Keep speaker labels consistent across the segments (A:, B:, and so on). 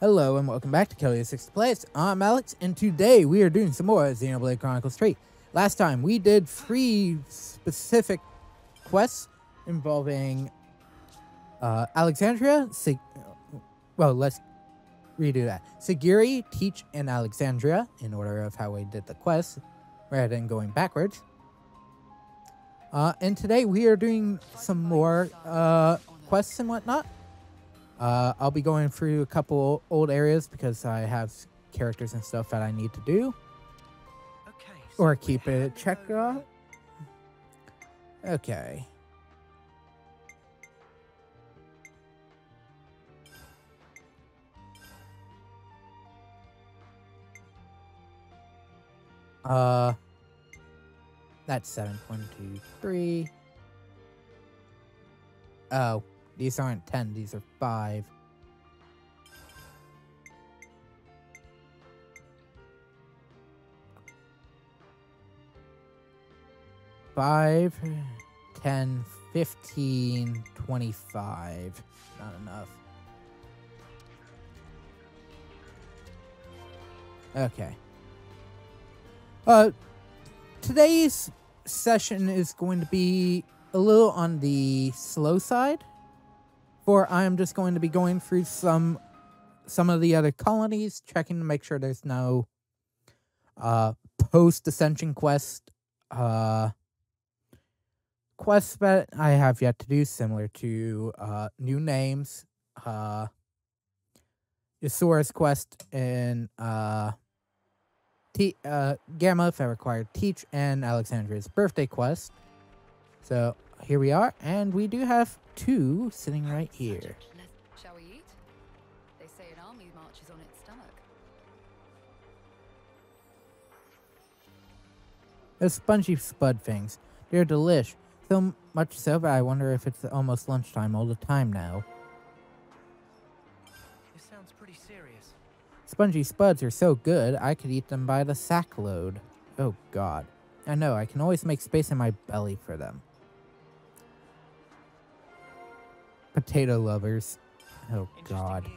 A: Hello and welcome back to Keldeo60 Plays. I'm Alex, and today we are doing some more Xenoblade Chronicles 3. Last time we did three specific quests involving uh, Alexandria, Sig well, let's redo that. Segiri, Teach, and Alexandria in order of how we did the quest, rather than going backwards. Uh, and today we are doing some more uh, quests and whatnot. Uh, I'll be going through a couple old areas because I have characters and stuff that I need to do.
B: Okay. so
A: Or keep it checked off. Okay. Uh, that's seven, one, two, three. Oh, these aren't ten, these are five. Five, ten, fifteen, twenty-five. Not enough. Okay. Uh, today's session is going to be a little on the slow side, for I'm just going to be going through some some of the other colonies, checking to make sure there's no uh post ascension quest uh quests that I have yet to do, similar to uh new names, uh Isaurus quest and uh T- uh, Gamma that required Teach and Alexandria's birthday quest. So here we are, and we do have two sitting right here.
C: Shall we eat? They say an army marches on its stomach.
A: Those spongy spud things. They're delish. So much so that I wonder if it's almost lunchtime all the time now.
B: This sounds pretty serious.
A: Spongy spuds are so good, I could eat them by the sackload. Oh god. I know, I can always make space in my belly for them. Potato lovers. Oh god.
B: news.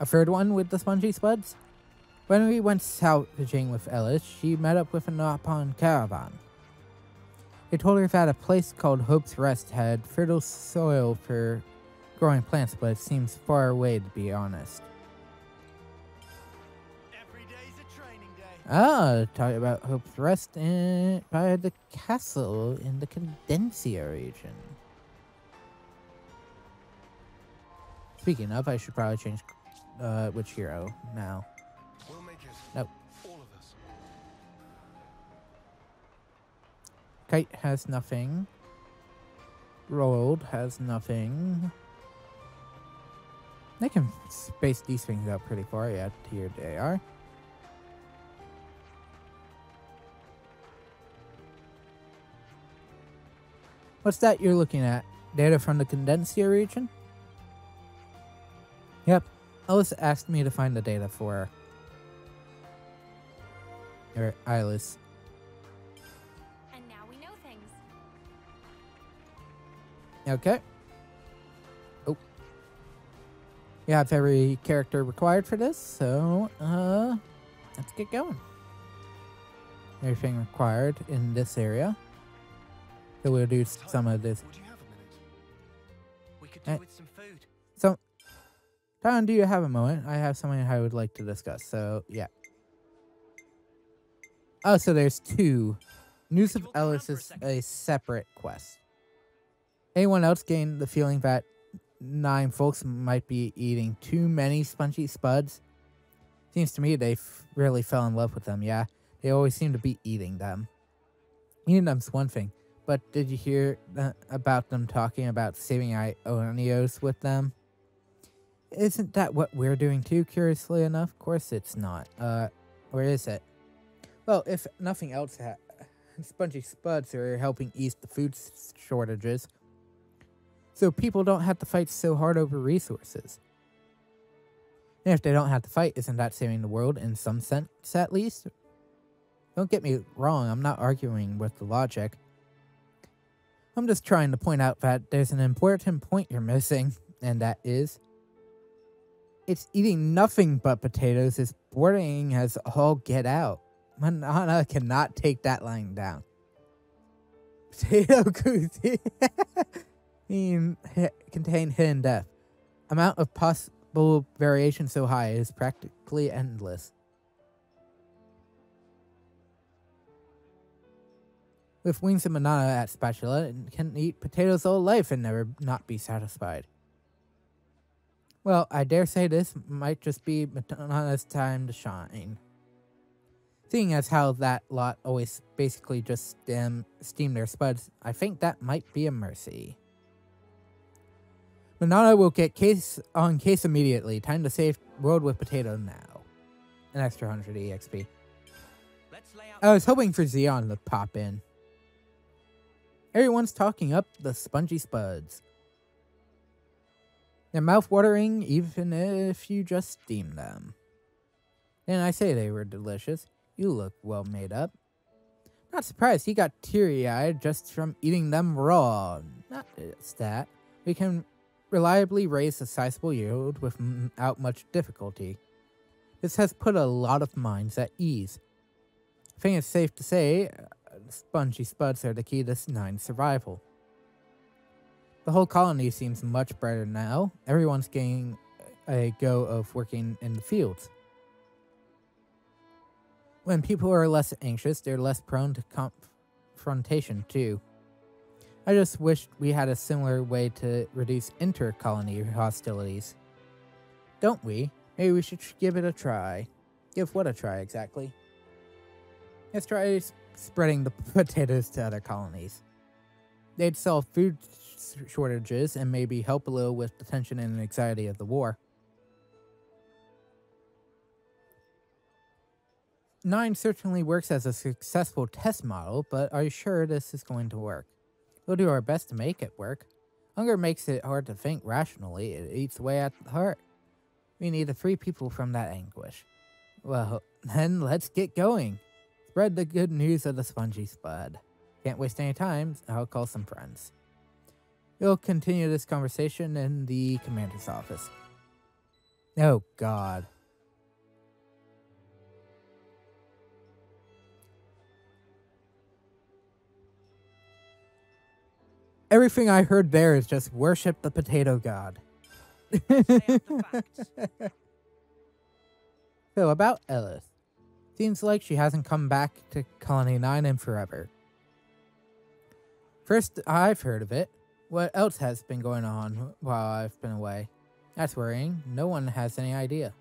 A: A third one with the spongy spuds? When we went salvaging with Ellis, she met up with a Nopon caravan. They told her that a place called Hope's Rest had fertile soil for growing plants, but it seems far away to be honest. Ah, talking about Hope's Rest in, by the castle in the Cadensia region. Speaking of, I should probably change uh, which hero now.
D: We'll.
A: Nope.
D: All of us.
A: Kite has nothing. Rolled has nothing. They can space these things out pretty far. Yeah, here they are. What's that you're looking at? Data from the Cadensia region? Yep. Ellis asked me to find the data for her. Or Ilis.
E: And now we know things.
A: Okay. Oh. You have every character required for this, so uh let's get going. Everything required in this area. So we'll do some of this.
D: Would you have a minute?
B: We could do
A: eh.
B: with some food.
A: So Don, do you have a moment? I have something I would like to discuss. So yeah. Oh, so there's two. News of
B: you walk around
A: Ellis is a separate quest. Anyone else gain the feeling that nine folks might be eating too many spongy spuds? Seems to me they really fell in love with them, yeah? They always seem to be eating them. Eating them's one thing, but did you hear about them talking about saving Ionios with them? Isn't that what we're doing too, curiously enough? Of course it's not. Uh, or is it? Well, if nothing else, spongy spuds are helping ease the food shortages. So people don't have to fight so hard over resources. And if they don't have to fight, isn't that saving the world in some sense at least? Don't get me wrong, I'm not arguing with the logic. I'm just trying to point out that there's an important point you're missing. and that is it's eating nothing but potatoes. It's boring as all get out. Manana cannot take that line down. Potato cuisine contain hidden death. Amount of possible variation so high is practically endless. With Wings and Manana at Spatula, it can eat potatoes all life and never not be satisfied. Well, I dare say this might just be Manana's time to shine. Seeing as how that lot always basically just stem, steam their spuds, I think that might be a mercy. Manana will get case on case immediately. Time to save world with potato now. An extra 100 EXP.
B: Let's lay out
A: I was hoping for Zeon to pop in. Everyone's talking up the spongy spuds. They're mouth-watering even if you just steam them. And I say they were delicious. You look well made up. Not surprised he got teary-eyed just from eating them raw. Not just that. We can reliably raise a sizable yield without much difficulty. This has put a lot of minds at ease. I think it's safe to say spongy spuds are the key to nine survival. The whole colony seems much brighter now. Everyone's getting a go of working in the fields. When people are less anxious, they're less prone to confrontation, too. I just wished we had a similar way to reduce inter-colony hostilities. Don't we? Maybe we should give it a try. Give what a try, exactly? Let's try spreading the potatoes to other colonies. They'd solve food shortages and maybe help a little with the tension and anxiety of the war. Nine certainly works as a successful test model, but are you sure this is going to work? We'll do our best to make it work. Hunger makes it hard to think rationally, it eats away at the heart. We need to free people from that anguish. Well, then let's get going. Spread the good news of the spongy spud. Can't waste any time, I'll call some friends. We'll continue this conversation in the commander's office. Oh, God. Everything I heard there is just worship the potato god.
B: lay out the facts.
A: So, about Ellis. Seems like she hasn't come back to Colony 9 in forever. First I've heard of it. What else has been going on while I've been away? That's worrying. No one has any idea.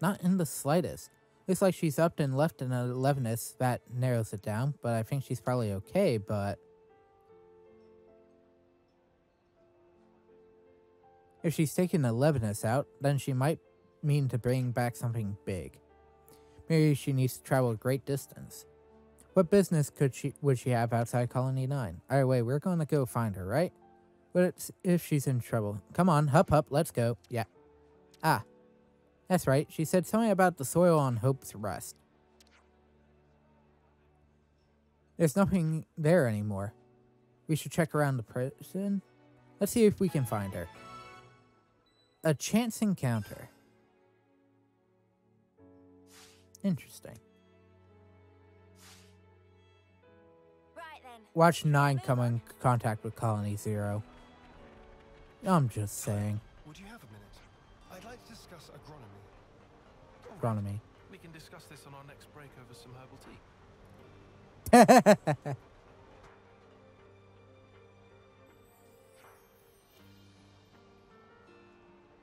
A: Not in the slightest. Looks like she's up and left in a Levnis. That narrows it down, but I think she's probably okay, but... If she's taken the Levnis out, then she might mean to bring back something big. Maybe she needs to travel a great distance. What business could she would she have outside Colony 9? Either way, we're going to go find her, right? But if she's in trouble. Come on, hup hup, let's go. Yeah. Ah. That's right. She said something about the soil on Hope's Rest. There's nothing there anymore. We should check around the prison. Let's see if we can find her. A chance encounter. Interesting.
E: Right then.
A: Watch 9 come in contact with Colony Zero. I'm just saying.
D: Would you have a minute? I'd like to discuss agronomy.
A: Agronomy.
B: We can discuss this on our next break over some herbal tea.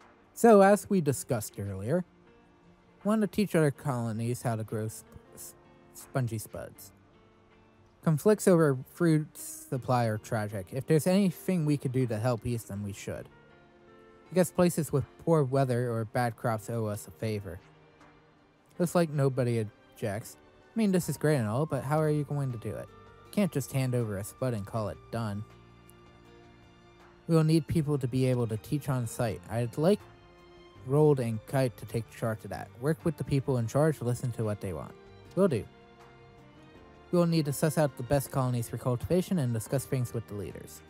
A: so, as we discussed earlier, want to teach other colonies how to grow sp- spongy spuds. Conflicts over fruit supply are tragic. If there's anything we could do to help ease them, we should. I guess places with poor weather or bad crops owe us a favor. Looks like nobody objects. I mean, this is great and all, but how are you going to do it? Can't just hand over a spud and call it done. We will need people to be able to teach on site. I'd like Rolled and Kite to take charge of that. Work with the people in charge, listen to what they want. Will do. We will need to suss out the best colonies for cultivation and discuss things with the leaders.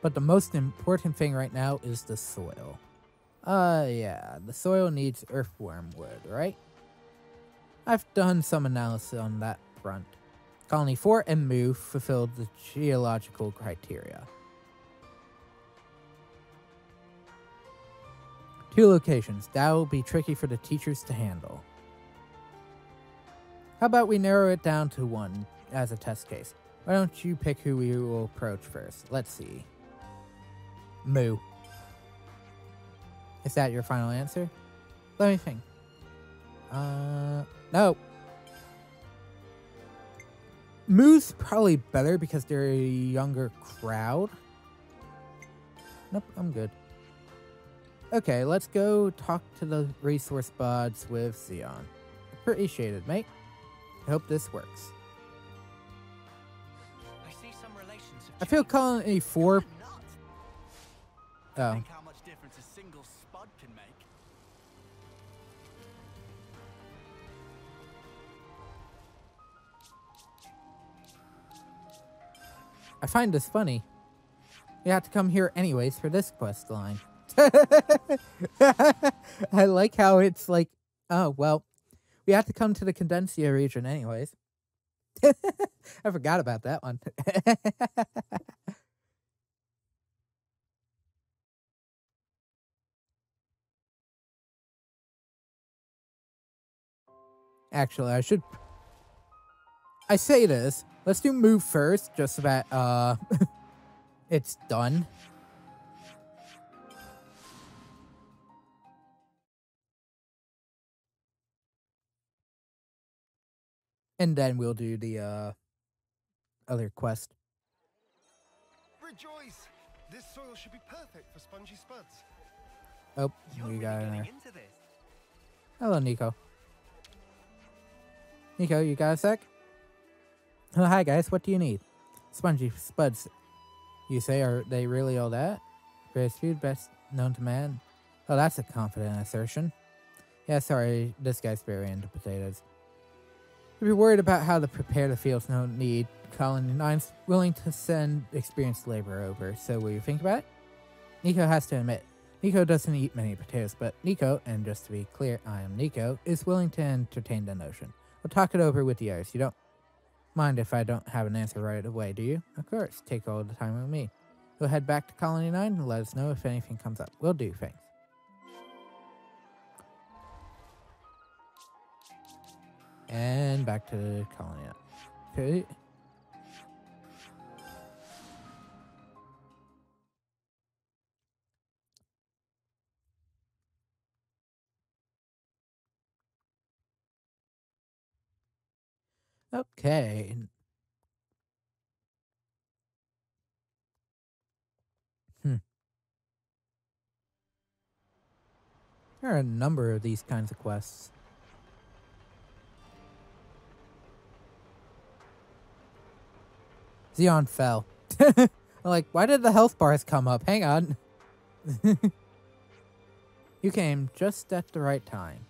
A: But the most important thing right now is the soil. Uh, yeah, the soil needs earthworm wood, right? I've done some analysis on that front. Colony 4 and Mu fulfilled the geological criteria. Two locations. That will be tricky for the teachers to handle. How about we narrow it down to one as a test case? Why don't you pick who we will approach first? Let's see. Mu. Is that your final answer? Let me think. Uh, no. Mu's probably better because they're a younger crowd. Nope, I'm good. Okay, let's go talk to the resource buds with Zeon. Appreciated, mate. I hope this works.
B: I see some relations
A: I feel
B: changed.
A: Colony 4...
F: I'm.
A: Oh.
F: Think how much difference a single spud can make.
A: I find this funny. You have to come here anyways for this quest line. I like how it's like, oh, well, we have to come to the Cadensia region anyways. I forgot about that one. Actually, I should. I say this. Let's do move first, just so that uh, it's done. And then we'll do the uh, other quest.
D: Rejoice! This soil should be perfect for spongy spuds.
A: Oh,
F: You're
A: we got
F: getting
A: there.
F: into this.
A: Hello, Nico. Nico, you got a sec? Oh, hi, guys. What do you need? Spongy spuds. You say, are they really all that? Greatest food, best known to man? Oh, that's a confident assertion. Yeah, sorry, this guy's very into potatoes. If you're worried about how to prepare the fields, no need. Colony 9's willing to send experienced labor over, so will you think about it? Nico has to admit, Nico doesn't eat many potatoes, but Nico, and just to be clear, I am Nico, is willing to entertain the notion. We'll talk it over with the others. You don't mind if I don't have an answer right away, do you? Of course, take all the time with me. We'll head back to Colony 9 and let us know if anything comes up. We'll do, thanks. And back to Colony 9. Okay. Okay. Hmm. There are a number of these kinds of quests. Zeon fell. Like, why did the health bars come up? Hang on. you came just at the right time.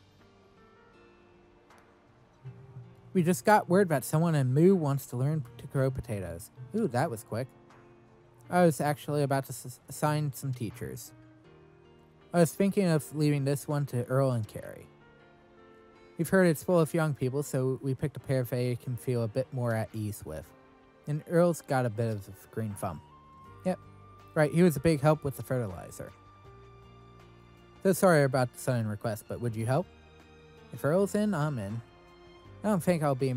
A: We just got word that someone in Mu wants to learn to grow potatoes. Ooh, that was quick. I was actually about to assign some teachers. I was thinking of leaving this one to Earl and Carrie. We've heard it's full of young people, so we picked a pair they can feel a bit more at ease with. And Earl's got a bit of green thumb. Yep, right, he was a big help with the fertilizer. So sorry about the sudden request, but would you help? If Earl's in, I'm in. I don't think I'll be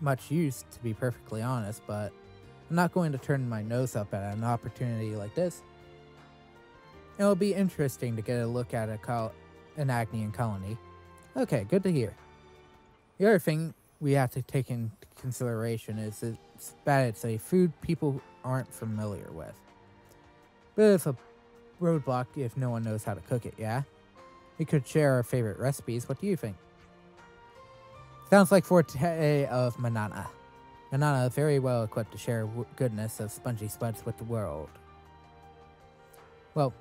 A: much use, to be perfectly honest, but I'm not going to turn my nose up at an opportunity like this. It'll be interesting to get a look at a col- an Agnian colony. Okay, good to hear. The other thing we have to take into consideration is it's that it's a food people aren't familiar with. But of a roadblock if no one knows how to cook it, yeah? We could share our favorite recipes. What do you think? Sounds like forte of Manana. Manana very well equipped to share goodness of spongy spuds with the world. Well,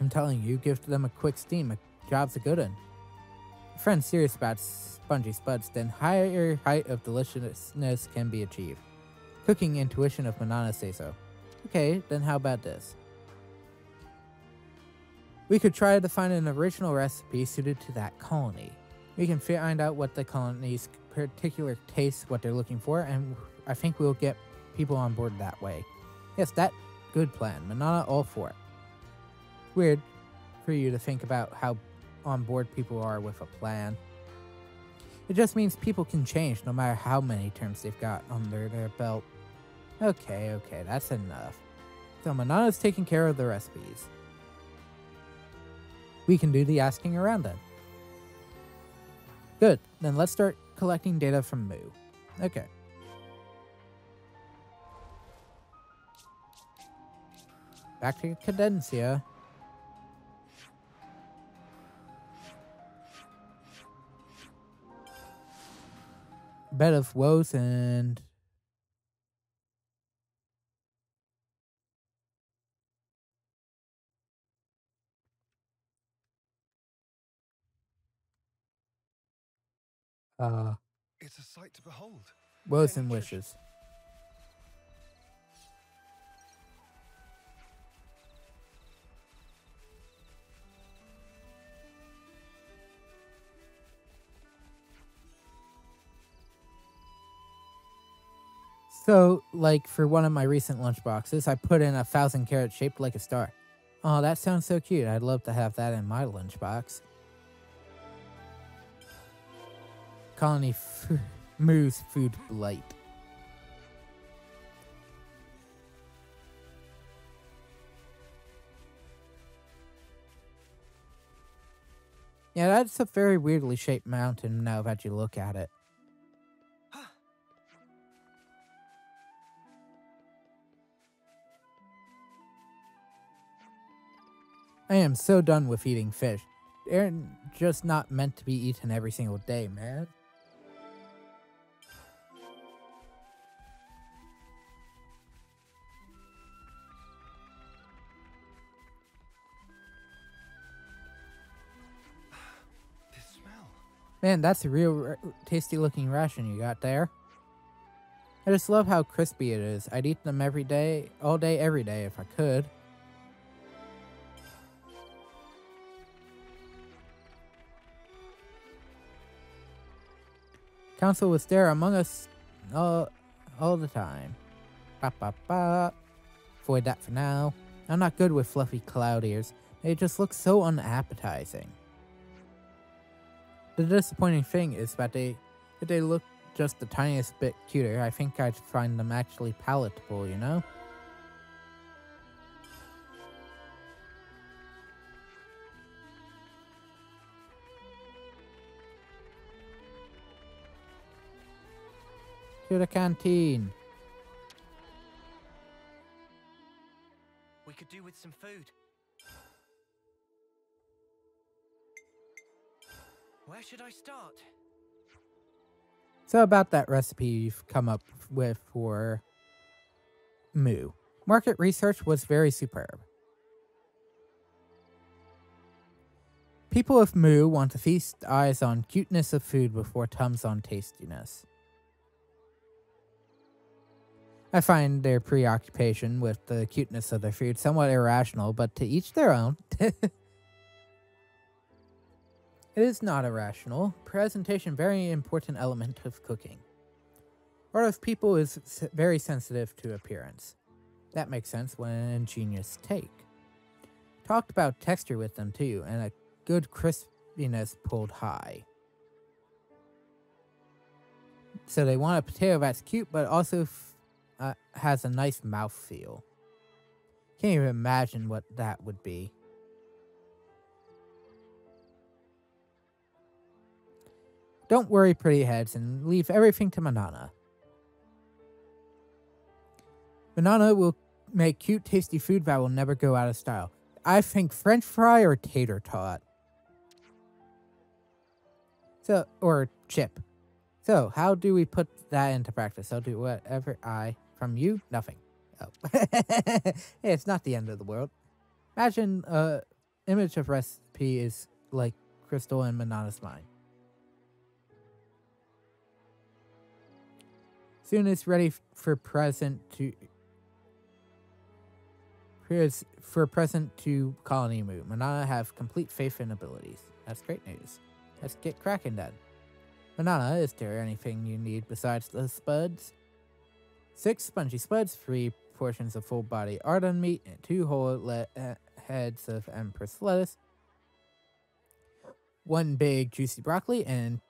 A: I'm telling you, give them a quick steam. A job's a good one. Friend's serious about spongy spuds, then higher height of deliciousness can be achieved. Cooking intuition of Manana say so. Okay, then how about this? We could try to find an original recipe suited to that colony. We can find out what the colony's particular tastes, what they're looking for, and I think we'll get people on board that way. Yes, that good plan. Manana all for it. Weird for you to think about how on board people are with a plan. It just means people can change no matter how many terms they've got under their belt. Okay, okay, that's enough. So Manana's taking care of the recipes. We can do the asking around then. Good, then let's start collecting data from Mu. Okay. Back to Cadensia. Bed of woes and uh
D: It's a sight to behold.
A: woes and wishes. So, like for one of my recent lunch boxes, I put in a thousand carrots shaped like a star. Oh, that sounds so cute. I'd love to have that in my lunchbox. Colony f- Mu's Food Blight. Yeah, that's a very weirdly shaped mountain now that you look at it. I am so done with eating fish. They're just not meant to be eaten every single day, man.
D: This smell.
A: Man, that's a real r- tasty looking ration you got there. I just love how crispy it is. I'd eat them every day, all day, every day if I could. Council was there among us all, all the time. Ba ba ba. Avoid that for now. I'm not good with fluffy cloud ears. They just look so unappetizing. The disappointing thing is that they, if they look just the tiniest bit cuter, I think I'd find them actually palatable, you know? To the canteen.
F: We could do with some food. Where should I start?
A: So about that recipe you've come up with for Mu. Market research was very superb. People of Mu want to feast eyes on cuteness of food before tums on tastiness. I find their preoccupation with the cuteness of their food somewhat irrational, but to each their own. it is not irrational. Presentation, very important element of cooking. Art of people is very sensitive to appearance. That makes sense when an ingenious take. Talked about texture with them too, and a good crispiness pulled high. So they want a potato that's cute, but also uh, has a nice mouth feel. Can't even imagine what that would be. Don't worry, pretty heads, and leave everything to Manana. Manana will make cute, tasty food that will never go out of style. I think French fry or tater tot. So, or chip. So, how do we put that into practice? I'll do whatever I from you, nothing. Oh, it's not the end of the world. Imagine uh, image of recipe is like Crystal and Manana's mind. Soon it's ready for present to Here's for a present to Colony Mu. Manana have complete faith in abilities. That's great news. Let's get cracking then. Manana, is there anything you need besides the spuds? Six spongy spuds, three portions of full body Ardun meat, and two whole le- uh, heads of Empress lettuce, one big juicy broccoli, and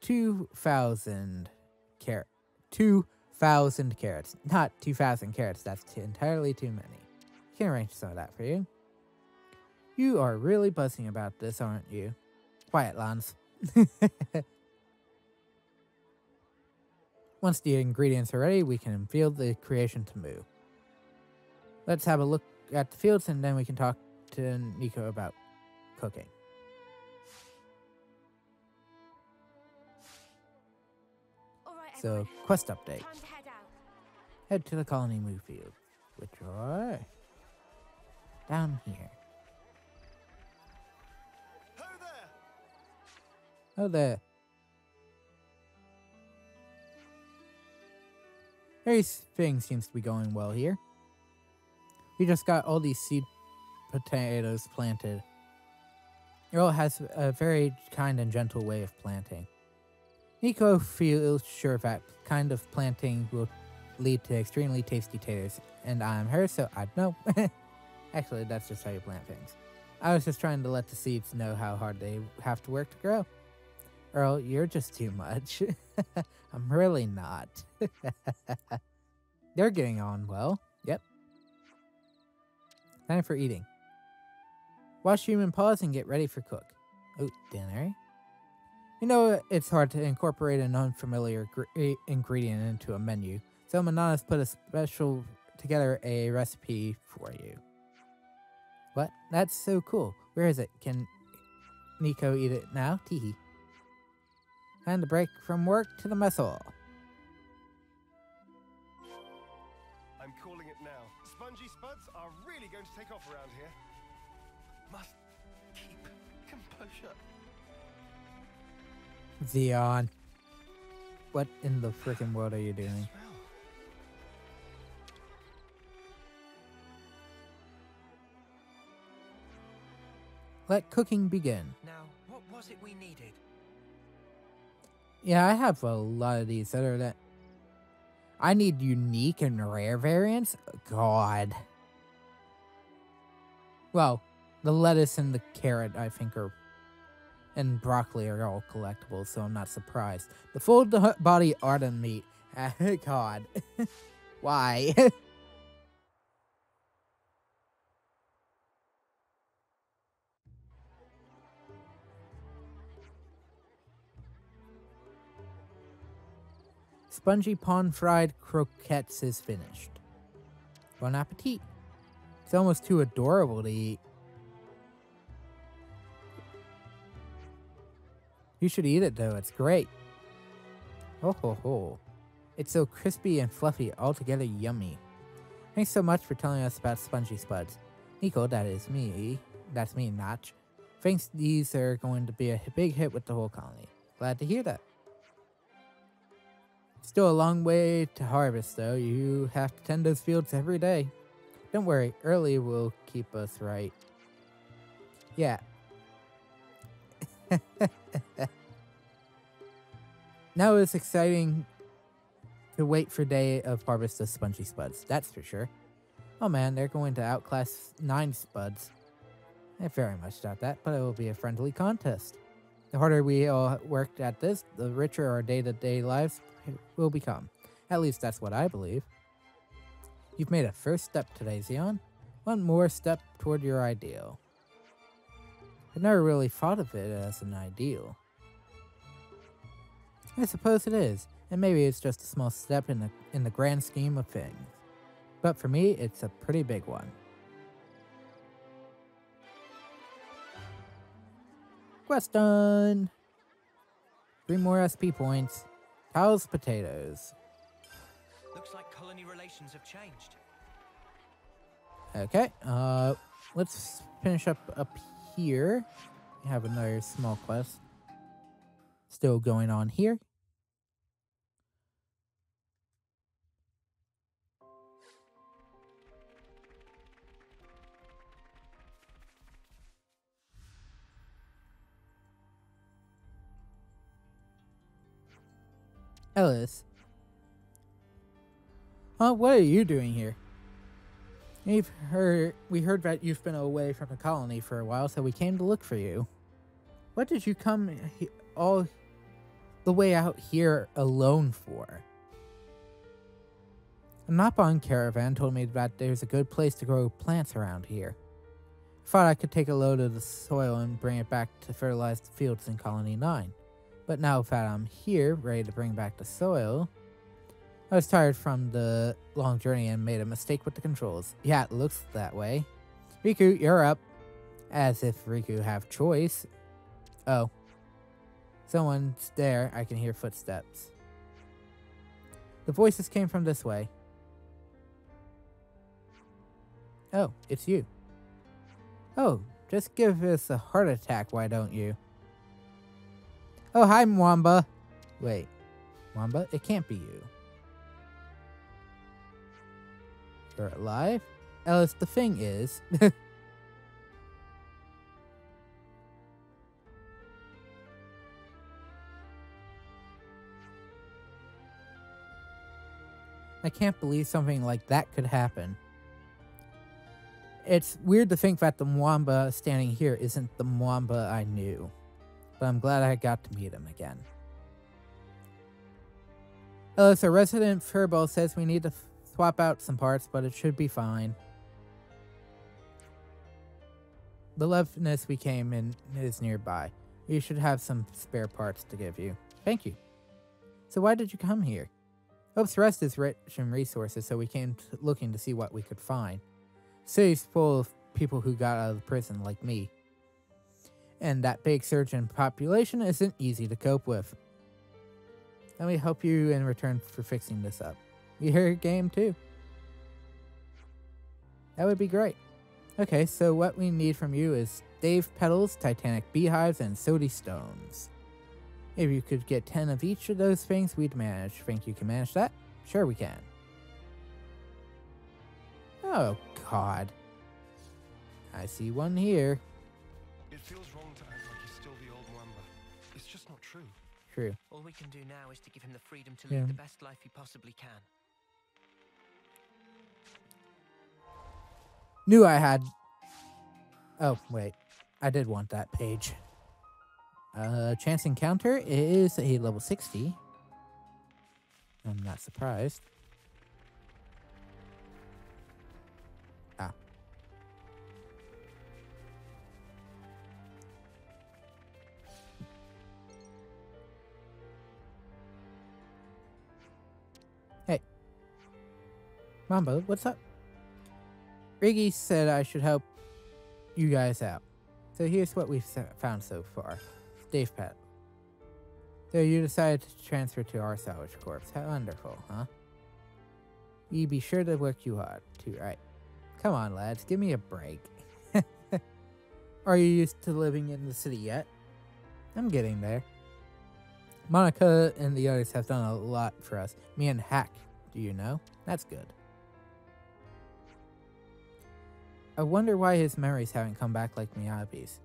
A: 2,000 carrot. 2,000 carrots. Not 2,000 carrots, that's entirely too many. Can arrange some of that for you. You are really buzzing about this, aren't you? Quiet, Lance. Once the ingredients are ready, we can field the creation to Mu. Let's have a look at the fields and then we can talk to Nico about cooking.
E: All right,
A: So,
E: everyone.
A: quest update.
E: Time to head out.
A: Head to the colony Mu field, which are down here.
D: Ho there!
A: Oh, there. Everything seems to be going well here. We just got all these seed potatoes planted. Earl has a very kind and gentle way of planting. Nico feels sure that kind of planting will lead to extremely tasty taters, and I'm her, so I know. Actually, that's just how you plant things. I was just trying to let the seeds know how hard they have to work to grow. Earl, you're just too much. I'm really not. They're getting on well. Yep. Time for eating. Wash human paws and get ready for cook. Oh, dinner. You know, it's hard to incorporate an unfamiliar gr- eh, ingredient into a menu, so Manana's put a special together a recipe for you. What? That's so cool. Where is it? Can Nico eat it now? Teehee. Time to break from work to the mess hall.
D: I'm calling it now. Spongy spuds are really going to take off around here.
B: Must keep composure.
A: Zeon. What in the freaking world are you doing? Let cooking begin.
F: Now, what was it we needed?
A: Yeah, I have a lot of these that are that. I need unique and rare variants? God. Well, the lettuce and the carrot, I think, are. And broccoli are all collectibles, so I'm not surprised. The full body art Ardun meat. God. Why? Spongy pan fried croquettes is finished. Bon appetit. It's almost too adorable to eat. You should eat it though, it's great. Oh ho ho. It's so crispy and fluffy, altogether yummy. Thanks so much for telling us about Spongy Spuds. Nico, that is me. That's me, Notch. Thinks these are going to be a big hit with the whole colony. Glad to hear that. Still a long way to harvest, though. You have to tend those fields every day. Don't worry, early will keep us right. Yeah. now it's exciting to wait for day of harvest of spongy spuds, that's for sure. Oh man, they're going to outclass nine spuds. I very much doubt that, but it will be a friendly contest. The harder we all work at this, the richer our day to day lives will become. At least that's what I believe. You've made a first step today, Zeon. One more step toward your ideal. I've never really thought of it as an ideal. I suppose it is, and maybe it's just a small step in the in the grand scheme of things. But for me, it's a pretty big one. Quest done! Three more SP points. How's potatoes?
F: Looks like colony relations have changed.
A: Okay, uh, let's finish up up here. We have another small quest still going on here. Ellis. Huh? What are you doing here? We've heard we heard that you've been away from the colony for a while, so we came to look for you. What did you come all the way out here alone for? A Nopon caravan told me that there's a good place to grow plants around here. Thought I could take a load of the soil and bring it back to fertilize the fields in Colony 9. But now that I'm here, ready to bring back the soil, I was tired from the long journey and made a mistake with the controls. Yeah, it looks that way. Riku, you're up. As if Riku have choice. Oh. Someone's there. I can hear footsteps. The voices came from this way. Oh, it's you. Oh, just give us a heart attack, why don't you? Oh, hi, Mwamba. Wait, Mwamba? It can't be you. You're alive? Ellis, the thing is. I can't believe something like that could happen. It's weird to think that the Mwamba standing here isn't the Mwamba I knew, but I'm glad I got to meet him again. Oh, Ellis, a resident furball says we need to swap out some parts, but it should be fine. The Levnis we came in is nearby. We should have some spare parts to give you. Thank you. So why did you come here? Oh, Hope's Rest is rich in resources, so we came looking to see what we could find. City's full of people who got out of prison like me. And that big surge in population isn't easy to cope with. Let me help you in return for fixing this up. You hear a game too? That would be great. Okay, so what we need from you is Dave petals, Titanic beehives, and sody stones. If you could get 10 of each of those things, we'd manage. Think you can manage that? Sure, we can. Oh, God. I see one here.
D: It feels true.
A: True.
F: All we can do now is to give him the freedom to
A: Yeah.
F: live the best life he possibly can.
A: Knew I had. Oh, wait. I did want that page. Uh, chance encounter is a level 60. I'm not surprised. Mwamba, what's up? Riggy said I should help you guys out. So here's what we've found so far. Dave Pet. So you decided to transfer to our salvage corps. How wonderful, huh? You be sure to work you hard, too, right? Come on, lads, give me a break. Are you used to living in the city yet? I'm getting there. Monica and the others have done a lot for us. Me and Hack, do you know? That's good. I wonder why his memories haven't come back like Miyabi's.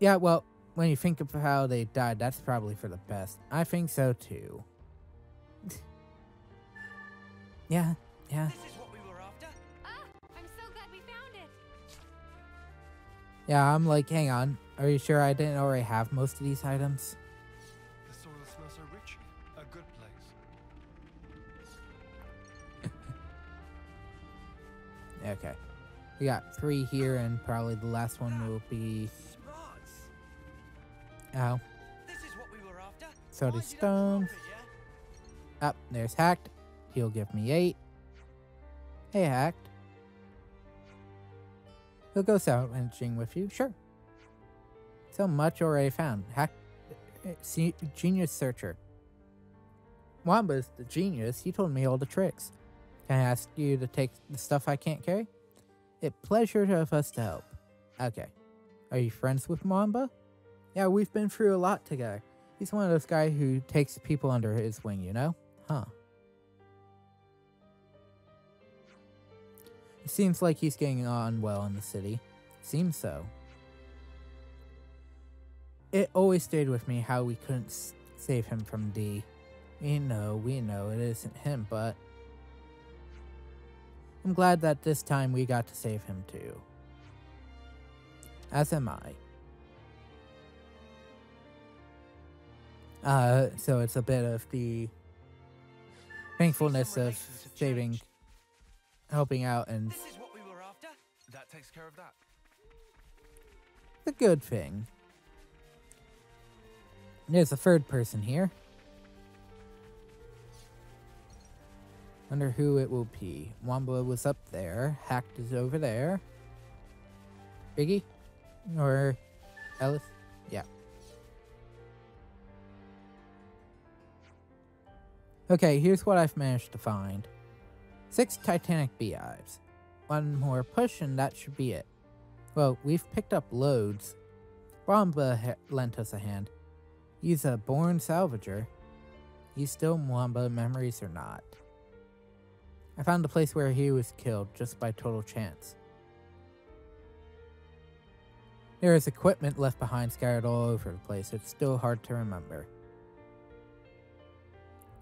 A: Yeah, well, when you think of how they died, that's probably for the best. I think so too. yeah, yeah.
F: This is what we.
E: Ah, I'm so glad we found it.
A: Yeah, I'm like, hang on. Are you sure I didn't already have most of these items?
D: The soil smells so rich. A good place.
A: Okay. We got three here, and probably the last one will be. Ow.
F: You, that's
A: stones. Up, there's Hacked. He'll give me eight. Hey, Hacked. He'll go salvaging with you, sure. So much already found. Hack, uh, genius searcher. Mwamba's the genius. He told me all the tricks. Can I ask you to take the stuff I can't carry? It pleasure of us to help. Okay. Are you friends with Mwamba? Yeah, we've been through a lot together. He's one of those guys who takes people under his wing, you know? Huh. It seems like he's getting on well in the city. Seems so. It always stayed with me how we couldn't save him from D. We know, we know it isn't him, but I'm glad that this time we got to save him too. As am I. Uh, so it's a bit of the thankfulness of saving, helping out, and
F: This is what we were after.
B: That takes care of that.
A: the good thing. There's a third person here. Wonder who it will be. Mwamba was up there. Hacked is over there. Biggie? Or Ellis? Yeah. Okay, here's what I've managed to find. Six Titanic beehives. One more push and that should be it. Well, we've picked up loads. Mwamba lent us a hand. He's a born salvager. He's still Mwamba, memories or not. I found the place where he was killed just by total chance. There is equipment left behind scattered all over the place. It's still hard to remember.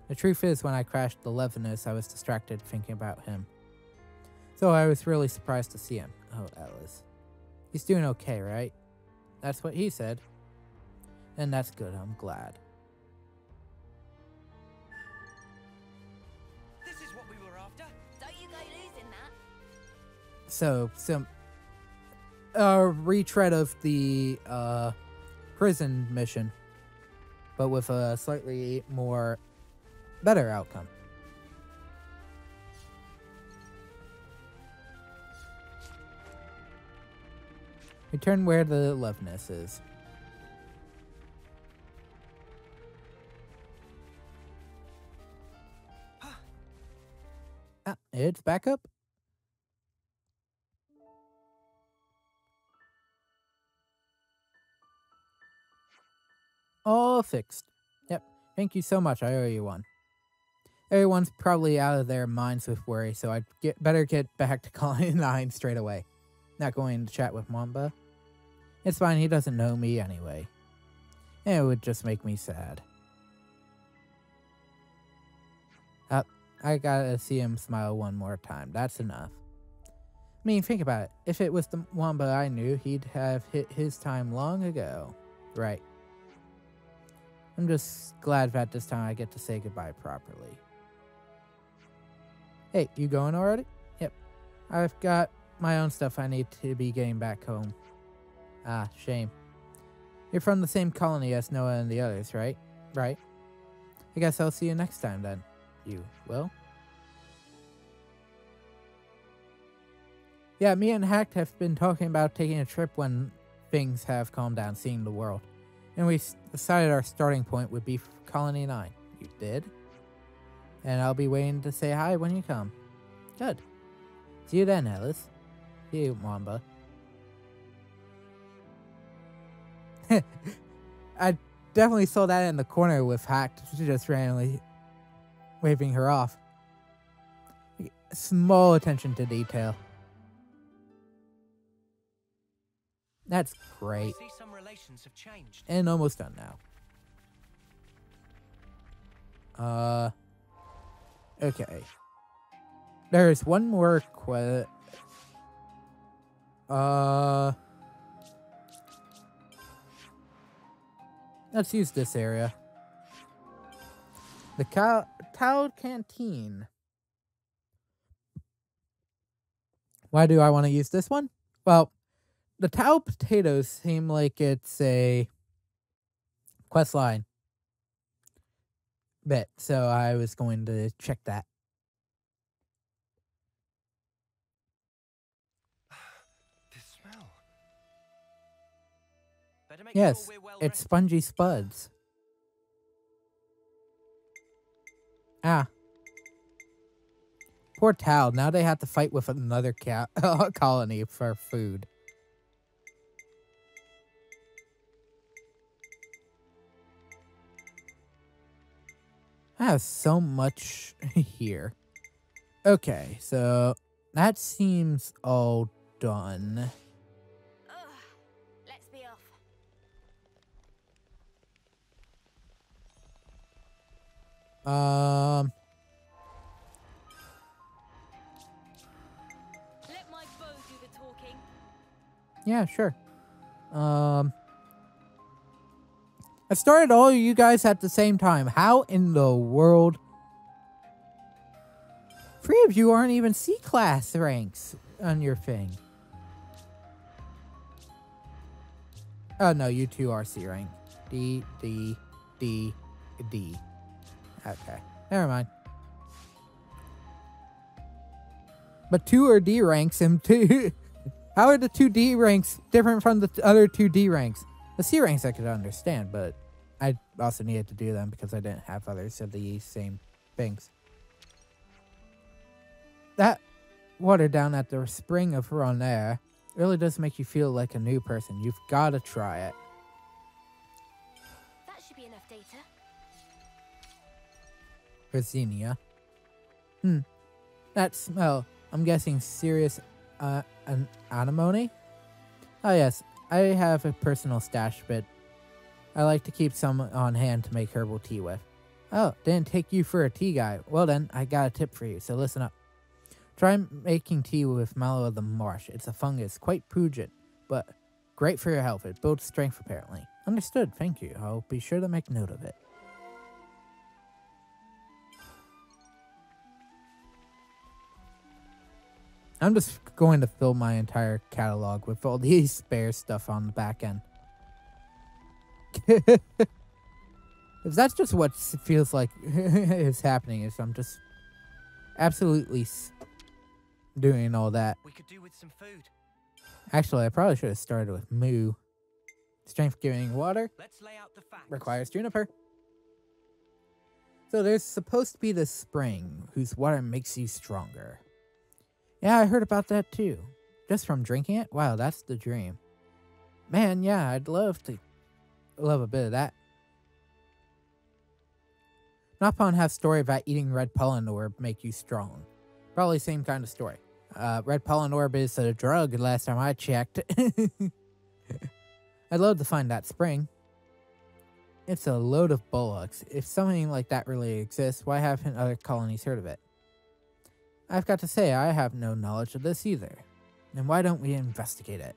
A: The truth is, when I crashed the Levnis, I was distracted thinking about him. So I was really surprised to see him. Oh, Ellis. He's doing okay, right? That's what he said. And that's good, I'm glad. So, some a retread of the uh, prison mission, but with a slightly more better outcome. Return where the Levnis is. Ah, it's back up. All fixed. Yep. Thank you so much. I owe you one. Everyone's probably out of their minds with worry, so I'd get better get back to Colony 9 straight away. Not going to chat with Mwamba. It's fine, he doesn't know me anyway. It would just make me sad. Up, I gotta see him smile one more time. That's enough. I mean, think about it. If it was the Mwamba I knew, he'd have hit his time long ago. Right. I'm just glad that this time I get to say goodbye properly. Hey, you going already? Yep. I've got my own stuff I need to be getting back home. Ah, shame. You're from the same colony as Noah and the others, right? Right. I guess I'll see you next time then. You will? Yeah, me and Hacked have been talking about taking a trip when things have calmed down, seeing the world. And we decided our starting point would be Colony 9. You did? And I'll be waiting to say hi when you come. Good. See you then, Ellis. See you, Mwamba. I definitely saw that in the corner with Hacked just randomly waving her off. Small attention to detail. That's great. And almost done now. Uh. Okay. There's one more que. Uh. Let's use this area. The cow Towed Canteen. Why do I want to use this one? Well, the Tau potatoes seem like it's a quest line bit, so I was going to check that.
B: This smell.
A: Yes,
F: sure well
A: it's spongy spuds. Ah. Poor Tau. Now they have to fight with another ca- colony for food. I have so much here. Okay, so that seems all done.
E: Ugh. Let's be off.
A: Um,
E: Let my bow do the talking.
A: yeah, sure. Um, I started all of you guys at the same time. How in the world? Three of you aren't even C class ranks on your thing. Oh no, you two are C rank. D D D D. Okay, never mind. But two are D ranks and two. How are the two D ranks different from the other two D ranks? The C ranks I could understand, but I also needed to do them because I didn't have others of the same things. That water down at the spring of Ronair really does make you feel like a new person. You've got to try it.
E: That should be enough data.
A: Rosinia. Hmm. That smell. I'm guessing serious uh, an anemone? Oh, yes. I have a personal stash, but I like to keep some on hand to make herbal tea with. Oh, didn't take you for a tea guy. Well, then, I got a tip for you, so listen up. Try making tea with mallow of the marsh. It's a fungus, quite pungent, but great for your health. It builds strength, apparently. Understood, thank you. I'll be sure to make note of it. I'm just going to fill my entire catalog with all these spare stuff on the back end. if that's just what feels like is happening, is I'm just absolutely doing all that.
F: We could do with some food.
A: Actually, I probably should have started with Mu. Strength giving water
F: Let's lay out the facts.
A: requires juniper. So there's supposed to be this spring whose water makes you stronger. Yeah, I heard about that too. Just from drinking it? Wow, that's the dream. Man, yeah, I'd love to love a bit of that. Nopon has story about eating red pollen orb make you strong. Probably same kind of story. Uh, red pollen orb is a drug last time I checked. I'd love to find that spring. It's a load of bullocks. If something like that really exists, why haven't other colonies heard of it? I've got to say, I have no knowledge of this either. Then why don't we investigate it?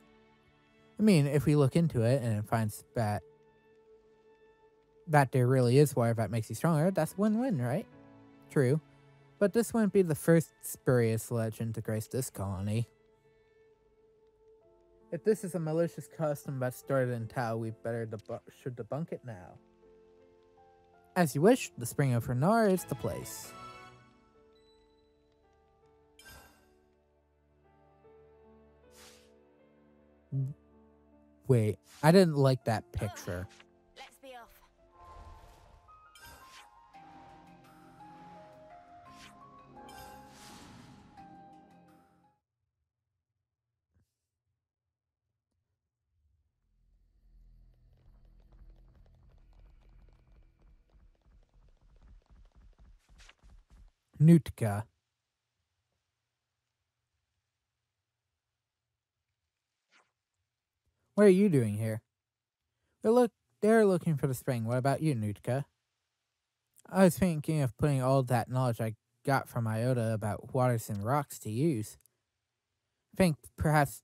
A: I mean, if we look into it and it finds that that there really is water that makes you stronger, that's win-win, right? True. But this wouldn't be the first spurious legend to grace this colony. If this is a malicious custom that started in Tau, we better debu- should debunk it now. As you wish, the Spring of Renar is the place. Wait, I didn't like that picture. Nutka. What are you doing here? They look they're looking for the spring. What about you, Nutka? I was thinking of putting all that knowledge I got from Iota about waters and rocks to use. I think perhaps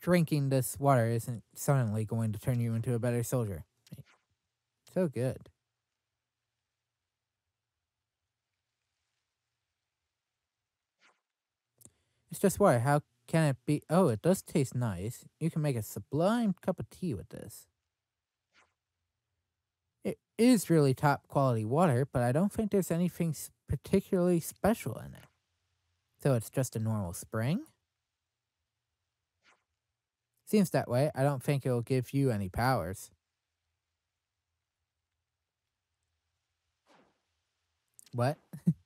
A: drinking this water isn't suddenly going to turn you into a better soldier. So good. It's just water. How can it be? Oh, it does taste nice. You can make a sublime cup of tea with this. It is really top quality water, but I don't think there's anything particularly special in it. So it's just a normal spring? Seems that way. I don't think it'll give you any powers. What?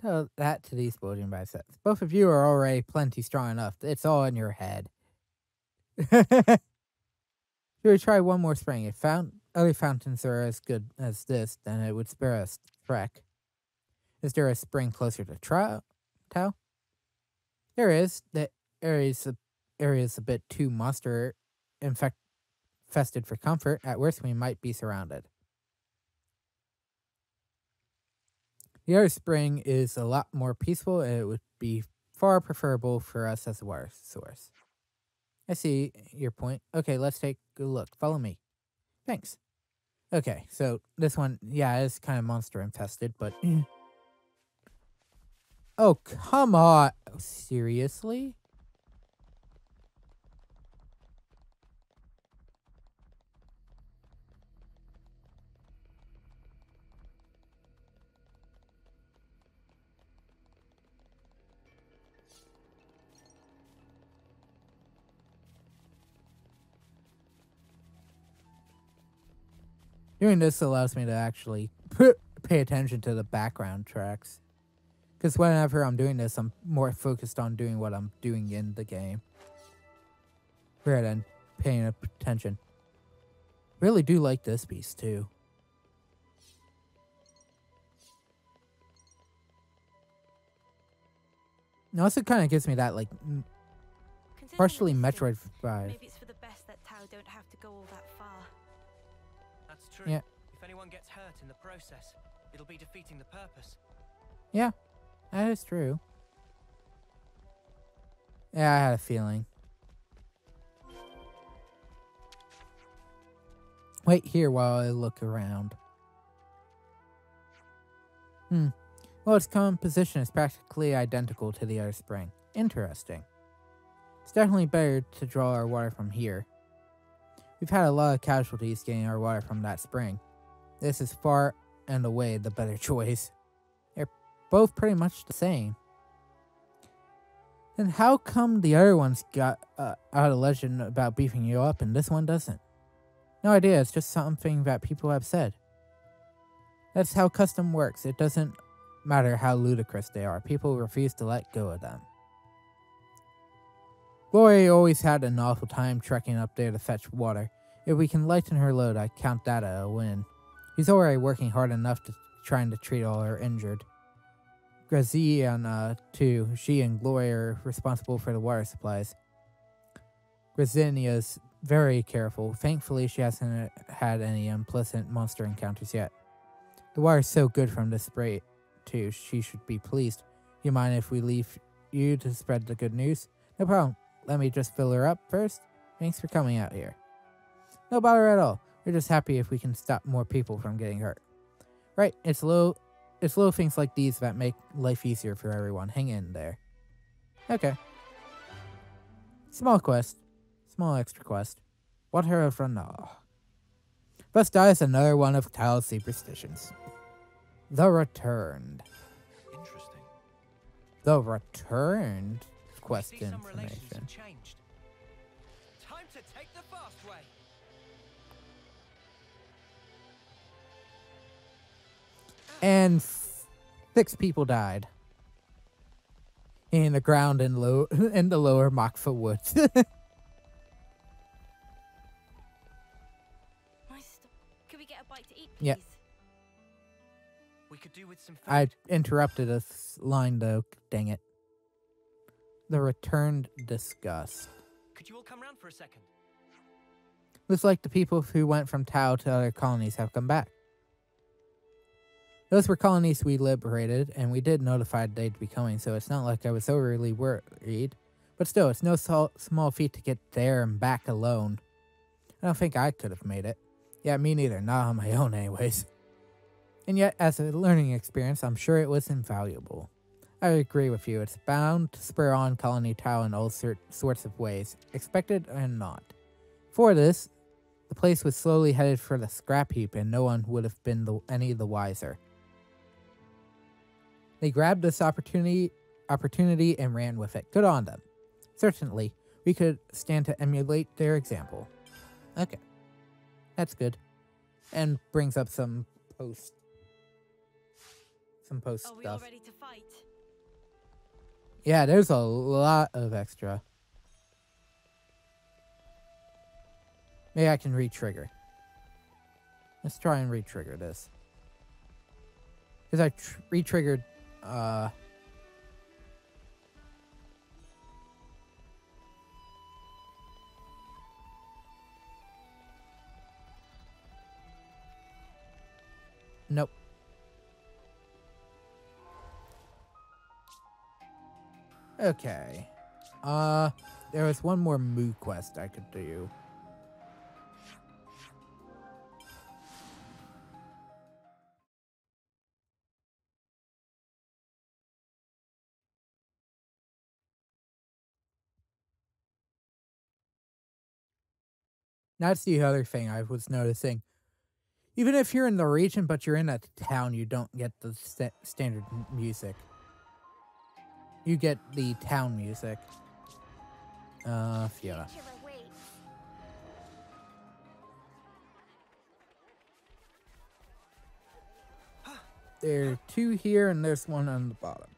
A: Tell that to these bulging biceps. Both of you are already plenty strong enough. It's all in your head. Should we try one more spring? If found other fountains are as good as this, then it would spare us trek. Is there a spring closer to Tau? Tau? There is. The area's a, area's a bit too monster infect infested for comfort. At worst, we might be surrounded. The other spring is a lot more peaceful and it would be far preferable for us as a water source. I see your point. Okay, let's take a look. Follow me. Thanks. Okay, so this one, yeah, is kind of monster infested, but. oh, come on. Seriously? Doing this allows me to actually pay attention to the background tracks. Because whenever I'm doing this, I'm more focused on doing what I'm doing in the game. Rather than paying attention. Really do like this piece too. It also kind of gives me that like m-
E: Considering the
A: partially Metroid vibe.
E: Maybe it's for the best that Tau don't have to go all that far.
F: True.
A: Yeah.
F: If anyone gets hurt in the process, it'll be defeating the purpose.
A: Yeah, that is true. Yeah, I had a feeling. Wait here while I look around. Hmm. Well, its composition is practically identical to the other spring. Interesting. It's definitely better to draw our water from here. We've had a lot of casualties getting our water from that spring. This is far and away the better choice. They're both pretty much the same. Then how come the other ones got uh, out of legend about beefing you up and this one doesn't? No idea, it's just something that people have said. That's how custom works. It doesn't matter how ludicrous they are, people refuse to let go of them. Glory always had an awful time trekking up there to fetch water. If we can lighten her load, I count that a win. He's already working hard enough to trying to treat all her injured. Graziana, uh, too. She and Glory are responsible for the water supplies. Grazinia's very careful. Thankfully, she hasn't uh, had any unpleasant monster encounters yet. The water's so good from this spray, too. She should be pleased. You mind if we leave you to spread the good news? No problem. Let me just fill her up first. Thanks for coming out here. No bother at all. We're just happy if we can stop more people from getting hurt. Right, it's little it's little things like these that make life easier for everyone. Hang in there. Okay. Small quest. Small extra quest. Water of Ranah. Thus dies another one of Tau's superstitions. The Returned.
B: Interesting.
A: The Returned quest
F: see
A: information.
F: have changed. Time to take the fast way.
A: and six people died in the ground in low in the lower Maktha woods.
E: My st- Could we get a bite to eat, please?
A: Yeah.
F: We could do with some food.
A: I interrupted a line though. Dang it. The returned disgust.
F: Could you all come round for a second?
A: Looks like the people who went from Tau to other colonies have come back. Those were colonies we liberated, and we did notify they'd be coming, so it's not like I was overly worried. But still, it's no small feat to get there and back alone. I don't think I could have made it. Yeah, me neither. Not on my own, anyways. And yet, as a learning experience, I'm sure it was invaluable. I agree with you. It's bound to spur on Colony Tau in all sort- sorts of ways, expected and not. For this, the place was slowly headed for the scrap heap, and no one would have been the, any the wiser. They grabbed this opportunity opportunity and ran with it. Good on them. Certainly, we could stand to emulate their example. Okay. That's good. And brings up some post some post
E: Are we all
A: stuff. Yeah, there's a lot of extra. Maybe I can re-trigger. Let's try and re-trigger this. Because I tr- re-triggered, uh... Nope. Okay. Uh, there was one more Mu quest I could do. That's the other thing I was noticing. Even if you're in the region, but you're in a town, you don't get the sta- standard music. You get the town music. Uh, Fiona. There are two here, and there's one on the bottom.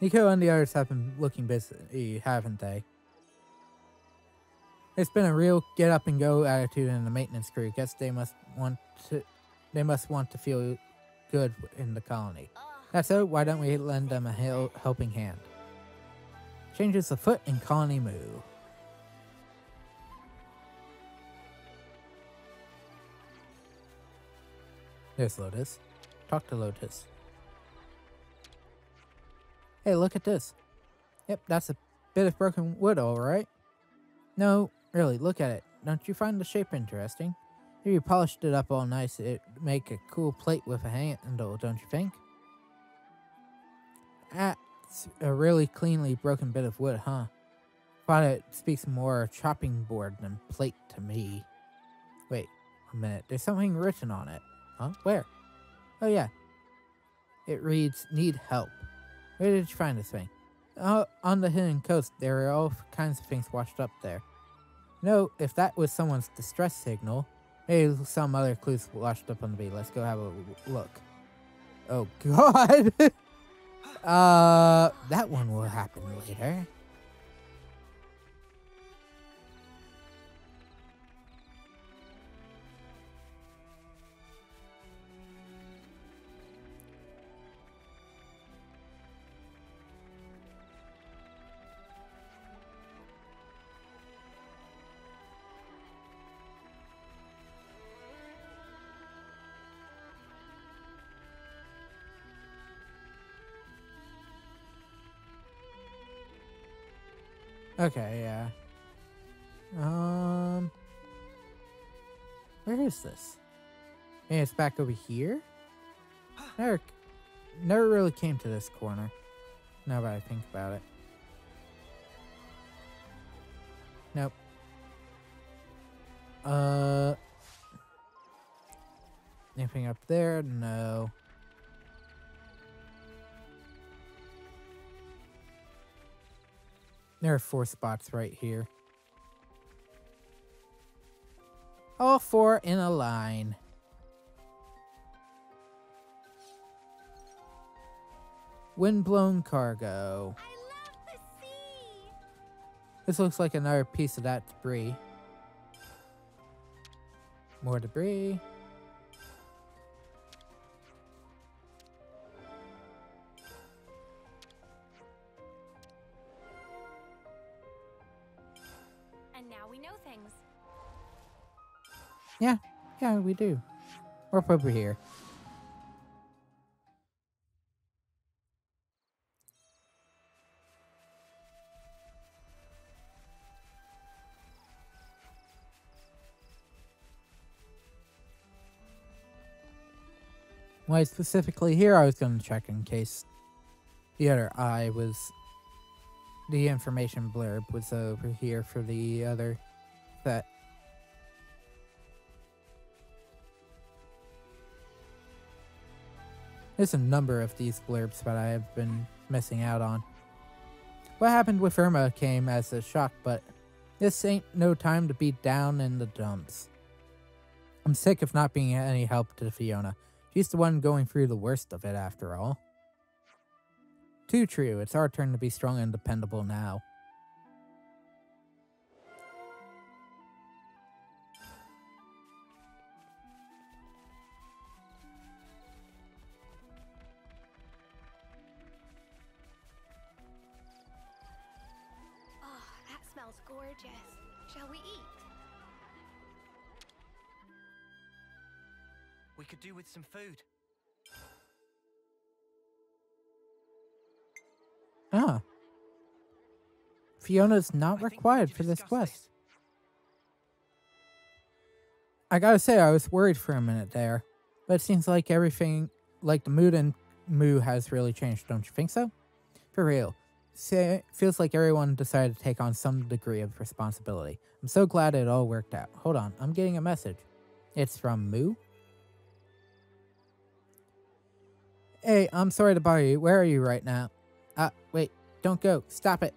A: Nico and the others have been looking busy, haven't they? It's been a real get up and go attitude in the maintenance crew. Guess they must want to, they must want to feel good in the colony. That's so. Why don't we lend them a hel- helping hand? Changes the foot in colony Mu. There's Lotus. Talk to Lotus. Hey, look at this. Yep, that's a bit of broken wood, all right. No, really, look at it. Don't you find the shape interesting? If you polished it up all nice, it'd make a cool plate with a handle, don't you think? That's a really cleanly broken bit of wood, huh? Thought it speaks more chopping board than plate to me. Wait a minute, there's something written on it. Huh? Where? Oh, yeah. It reads, Need help. Where did you find this thing? Oh, on the hidden coast, there are all kinds of things washed up there. No, if that was someone's distress signal, maybe some other clues washed up on the beach. Let's go have a look. Oh, God! Uh, that one will happen later. Okay, yeah. Um, where is this? Maybe it's back over here. Never, never really came to this corner. Now that I think about it. Nope. Uh, anything up there? No. There are four spots right here. All four in a line. Windblown cargo.
E: I love the sea.
A: This looks like another piece of that debris. More debris. Yeah, we do. We're up over here. Why specifically here? I was going to check in case the other eye was. The information blurb was over here for the other set. There's a number of these blurbs that I have been missing out on. What happened with Irma came as a shock, but this ain't no time to be down in the dumps. I'm sick of not being any help to Fiona. She's the one going through the worst of it, after all. Too true. It's our turn to be strong and dependable now.
F: Some food. Ah.
A: Fiona's
F: I
A: not required for this quest. I gotta say, I was worried for a minute there, but it seems like everything, like the mood and Mu has really changed, don't you think so? For real. Say, feels like everyone decided to take on some degree of responsibility. I'm so glad it all worked out. Hold on, I'm getting a message. It's from Mu? Hey, I'm sorry to bother you. Where are you right now? Uh, wait, don't go. Stop it.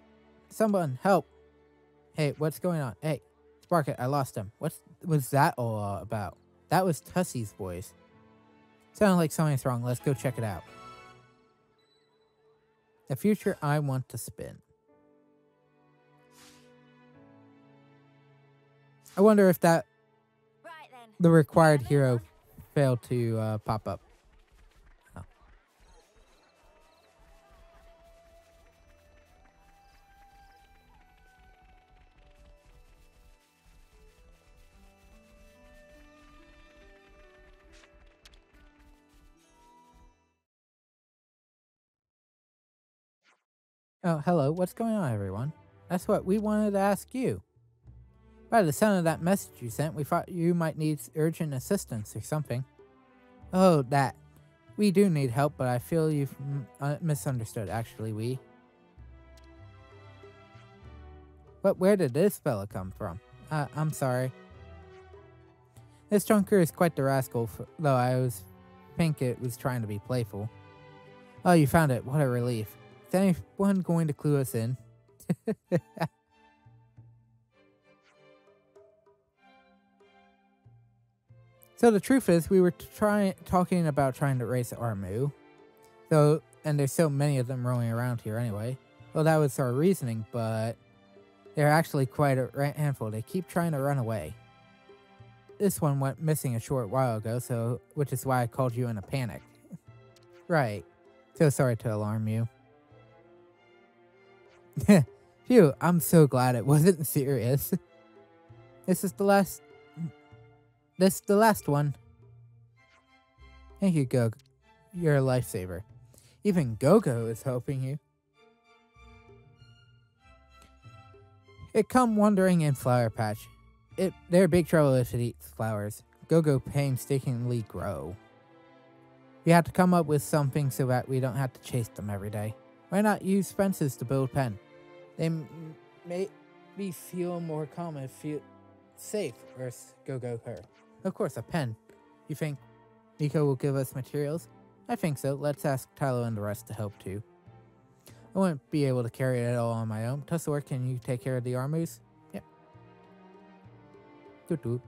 A: Someone, help. Hey, what's going on? Hey, spark it. I lost him. What was that all about? That was Tussie's voice. Sounded like something's wrong. Let's go check it out. The future I want to spin. I wonder if that
E: Right then.
A: the required hero failed to uh, pop up. Oh, hello. What's going on, everyone? That's what we wanted to ask you. By the sound of that message you sent, we thought you might need urgent assistance or something. Oh, that. We do need help, but I feel you've uh, misunderstood, actually, we. But where did this fella come from? Uh, I'm sorry. This junker is quite the rascal, though I was think it was trying to be playful. Oh, you found it. What a relief. Is anyone going to clue us in? So the truth is, we were trying talking about trying to race Armu. So, and there's so many of them roaming around here anyway. Well, that was our reasoning, but they're actually quite a handful. They keep trying to run away. This one went missing a short while ago, so which is why I called you in a panic. right. So sorry to alarm you. Phew, I'm so glad it wasn't serious. This is the last this is the last one. Thank you, Gog. You're a lifesaver. Even Gogo is helping you. It come wandering in Flower Patch. It they're big trouble if it eats flowers. Gogo painstakingly grow. We have to come up with something so that we don't have to chase them every day. Why not use fences to build pen? They make me feel more calm and feel safe. Earth Go Go her. Of course, a pen. You think Nico will give us materials? I think so. Let's ask Tylo and the rest to help too. I wouldn't be able to carry it all on my own. Tussor, can you take care of the armies? Yep. Doot doot.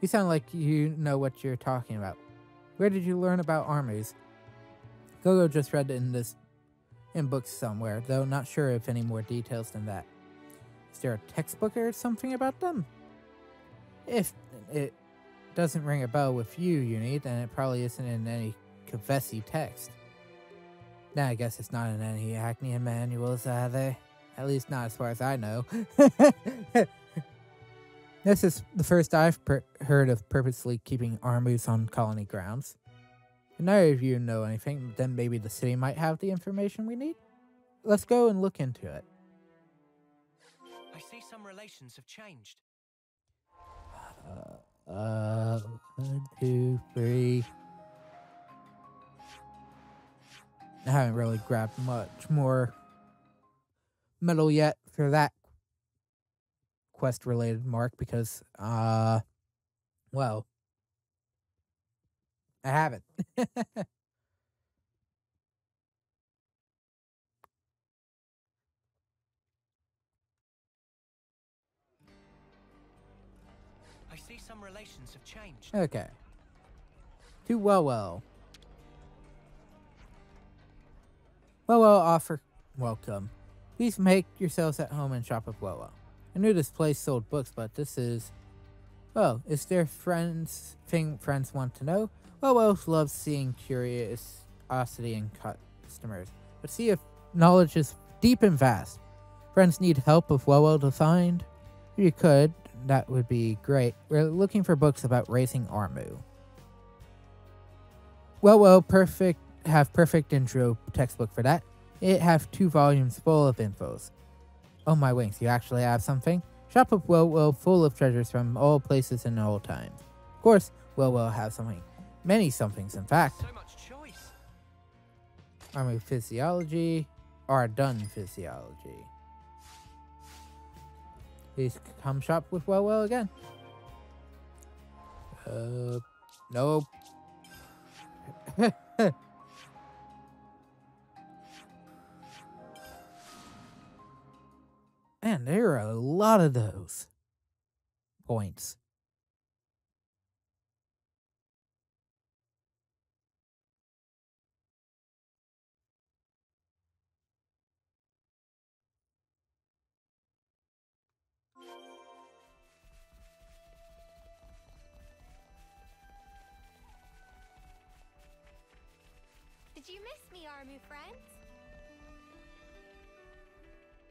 A: You sound like you know what you're talking about. Where did you learn about armies? Gogo just read in this in books somewhere, though not sure if any more details than that. Is there a textbook or something about them? If it doesn't ring a bell with you, Eunie, then it probably isn't in any Kevesi text. Now I guess it's not in any Acne manuals either. At least not as far as I know. this is the first I've heard of purposely keeping armies on colony grounds. If neither of you know anything, then maybe the city might have the information we need. Let's go and look into it.
F: I see some relations have changed.
A: Uh, one, two, three. I haven't really grabbed much more metal yet for that quest related mark because, uh, well, I haven't.
F: I see some relations have changed.
A: okay. To well, well. Well, well, offer welcome. Please make yourselves at home and shop at Well. I knew this place sold books, but this is. Well, is there friends thing friends want to know? Well, loves seeing curiosity in customers, but see if knowledge is deep and vast. Friends need help with well to find. If you could, that would be great. We're looking for books about racing Armu. Well, well, perfect. Have perfect intro textbook for that. It have two volumes full of infos. Oh my wings, you actually have something? Shop of Well Well full of treasures from all places and all times. Of course, Well Well have something. Many somethings, in fact.
F: So much choice.
A: Army Physiology, or Done Physiology. Please come shop with Well Well again. Uh, nope. Man, there are a lot of those points.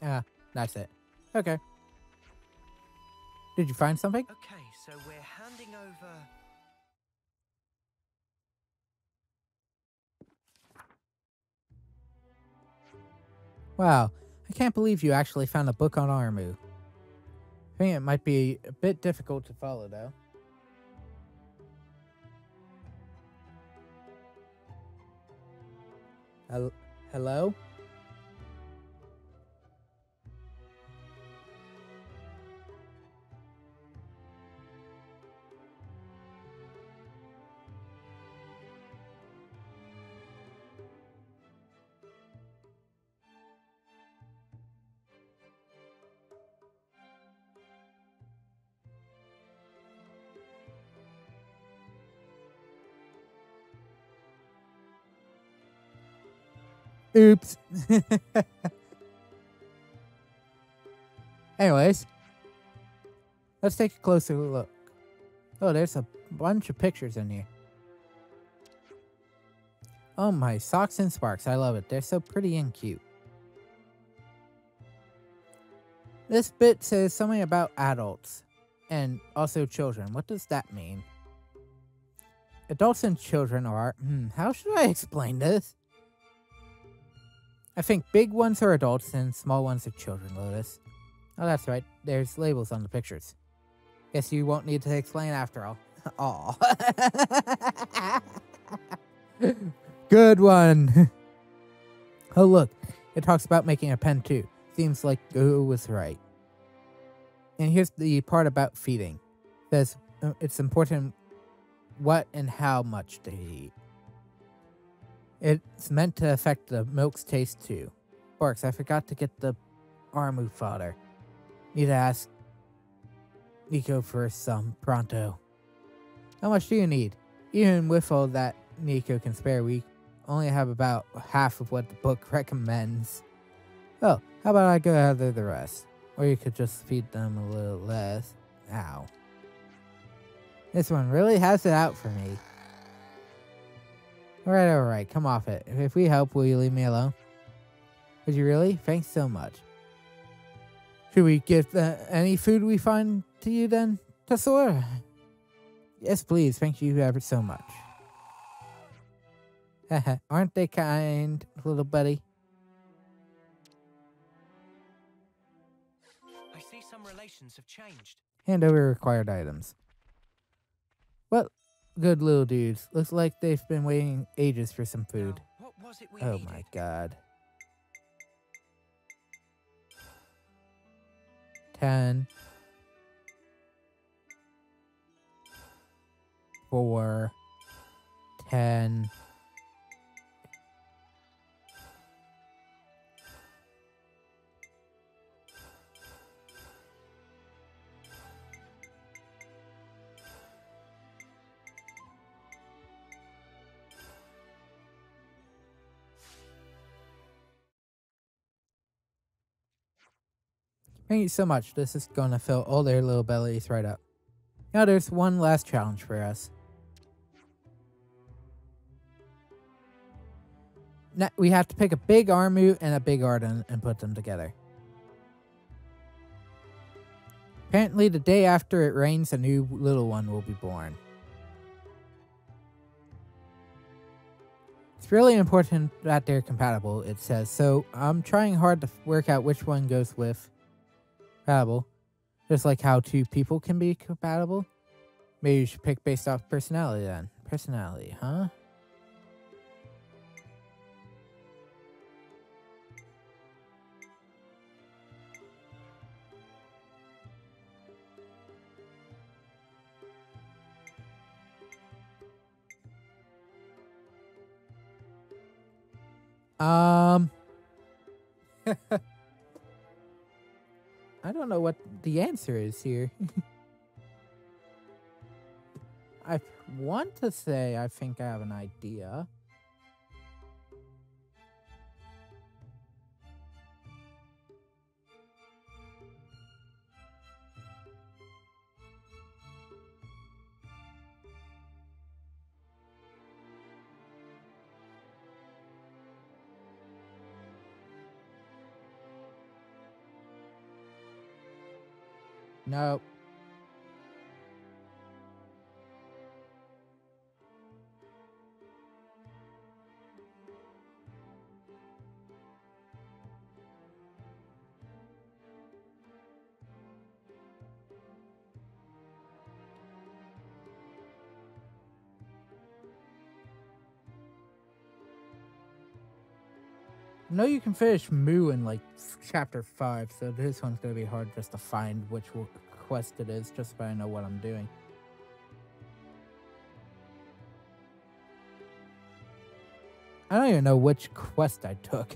A: Yeah, that's it. Okay. Did you find something?
F: Okay, so we're handing over.
A: Wow, I can't believe you actually found a book on Armu. I think it might be a bit difficult to follow, though. Hello? Oops. Anyways, let's take a closer look. Oh, there's a bunch of pictures in here. Oh my, socks and sparks. I love it. They're so pretty and cute. This bit says something about adults and also children. What does that mean? Adults and children are. Hmm, how should I explain this? I think big ones are adults and small ones are children, Lotus. Oh, that's right. There's labels on the pictures. Guess you won't need to explain after all. Aw. Good one. oh, look. It talks about making a pen, too. Seems like Goo was right. And here's the part about feeding. It says uh, it's important what and how much to eat. It's meant to affect the milk's taste too. Barks, I forgot to get the Armu fodder. Need to ask Nico for some pronto. How much do you need? Even with all that Nico can spare, we only have about half of what the book recommends. Oh, how about I go gather the rest? Or you could just feed them a little less. Ow. This one really has it out for me. Alright, alright, come off it. If we help, will you leave me alone? Would you really? Thanks so much. Should we give the, any food we find to you then, Tessor? Yes, please. Thank you ever so much. Aren't they kind, little buddy?
F: I see some relations have changed.
A: Hand over required items. Well, good little dudes. Looks like they've been waiting ages for some food.
F: Now, what was it we
A: Oh
F: needed?
A: my god. Ten. Four. Ten. Thank you so much. This is gonna fill all their little bellies right up. Now there's one last challenge for us. Now, we have to pick a big Armu and a big Ardun and put them together. Apparently, the day after it rains, a new little one will be born. It's really important that they're compatible, it says, so I'm trying hard to work out which one goes with compatible. Just like how two people can be compatible. Maybe you should pick based off personality then. Personality, huh? Um, I don't know what the answer is here. I want to say I think I have an idea. No. No, you can finish Mu in like chapter five, so this one's gonna be hard just to find which quest it is, just so I know what I'm doing. I don't even know which quest I took.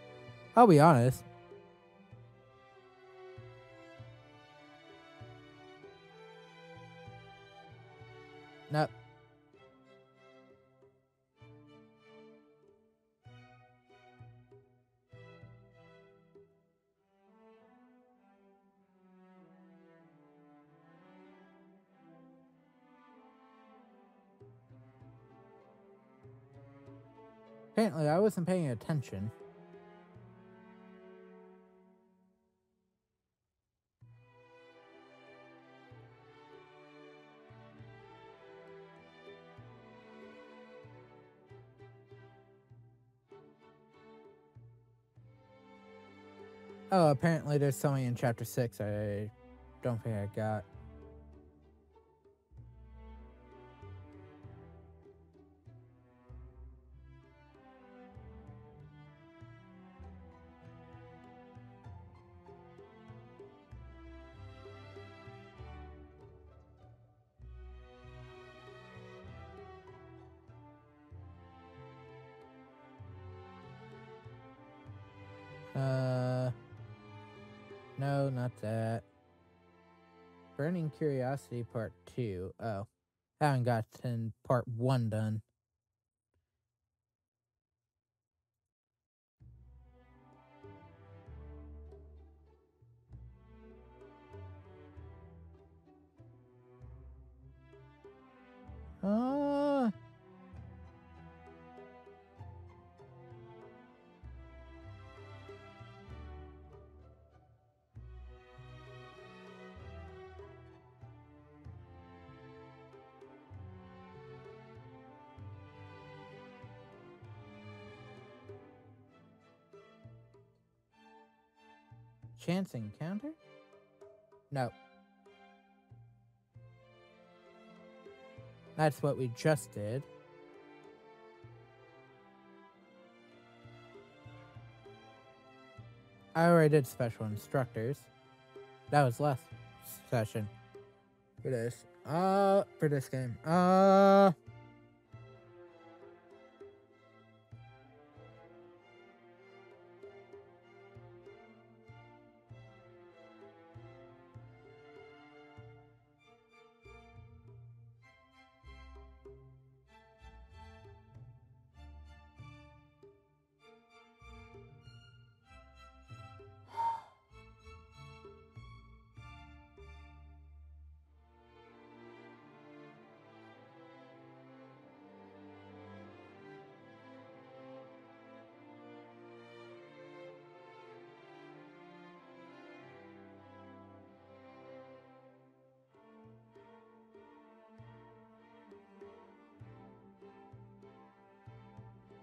A: I'll be honest. Nope. Apparently, I wasn't paying attention. Oh, apparently there's something in chapter 6 I don't think I got. Curiosity Part 2. Oh, haven't gotten Part 1 done. Chance encounter? No. That's what we just did. I already did special instructors. That was last session. For this. Uh for this game. Uh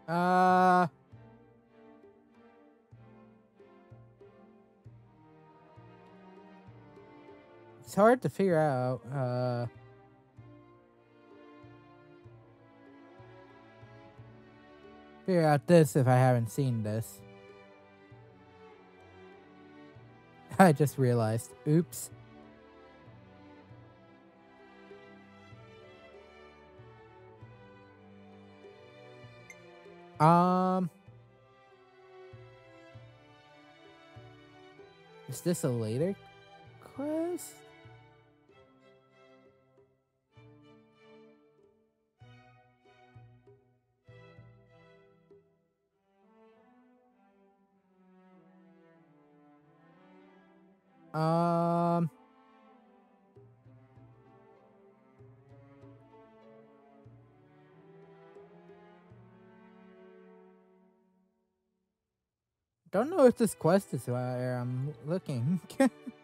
A: Uh It's hard to figure out. Uh, figure out this if I haven't seen this. I just realized. Oops. Um. Is this a later quest? Um. I don't know if this quest is where I'm looking.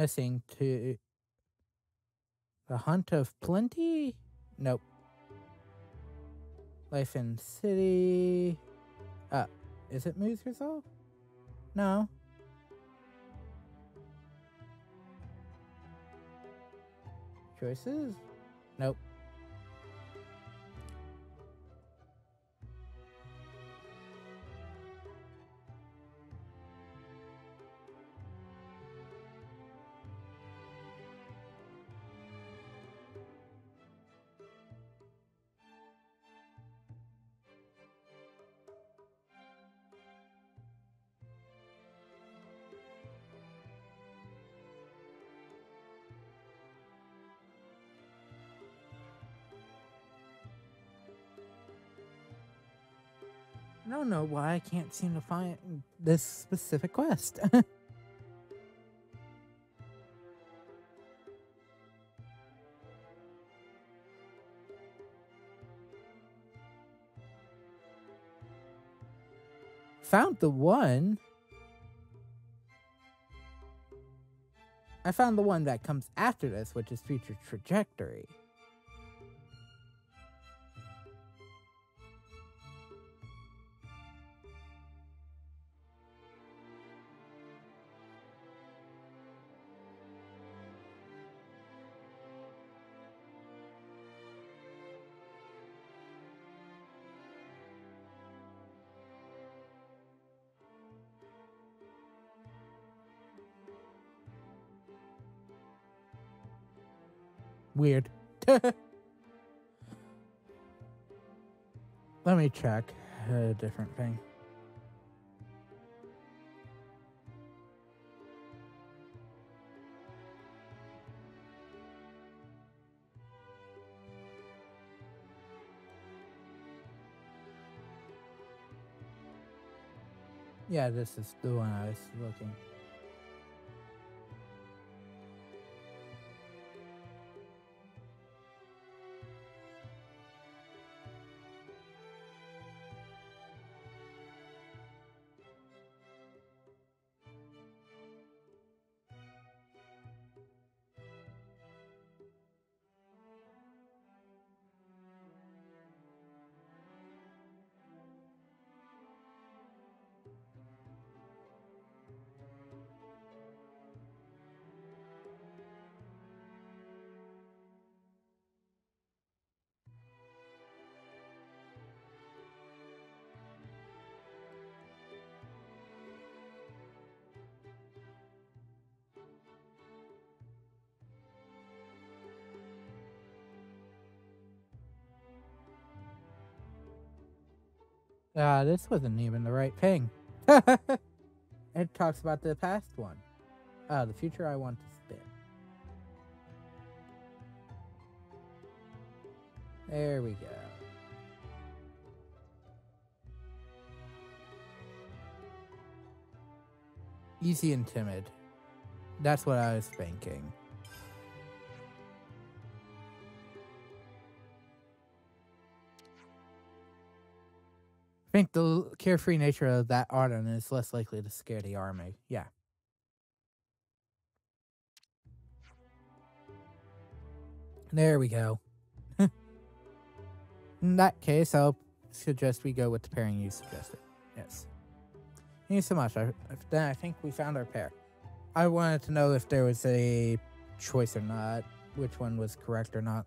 A: missing to the hunt of plenty. Nope. Life in city. Uh, is it Mu's Resolve? No. Choices? Nope. I don't know why I can't seem to find this specific quest. Found the one. I found the one that comes after this, which is Future Trajectory. Weird. Let me check a different thing. Yeah, this is the one I was looking. Ah, this wasn't even the right thing. it talks about the past one. Ah, the future I want to spin. There we go. Easy and timid. That's what I was thinking. I think the carefree nature of that Ardun is less likely to scare the army. Yeah. There we go. In that case, I'll suggest we go with the pairing you suggested. Yes. Thank you so much. I- then I think we found our pair. I wanted to know if there was a choice or not, which one was correct or not,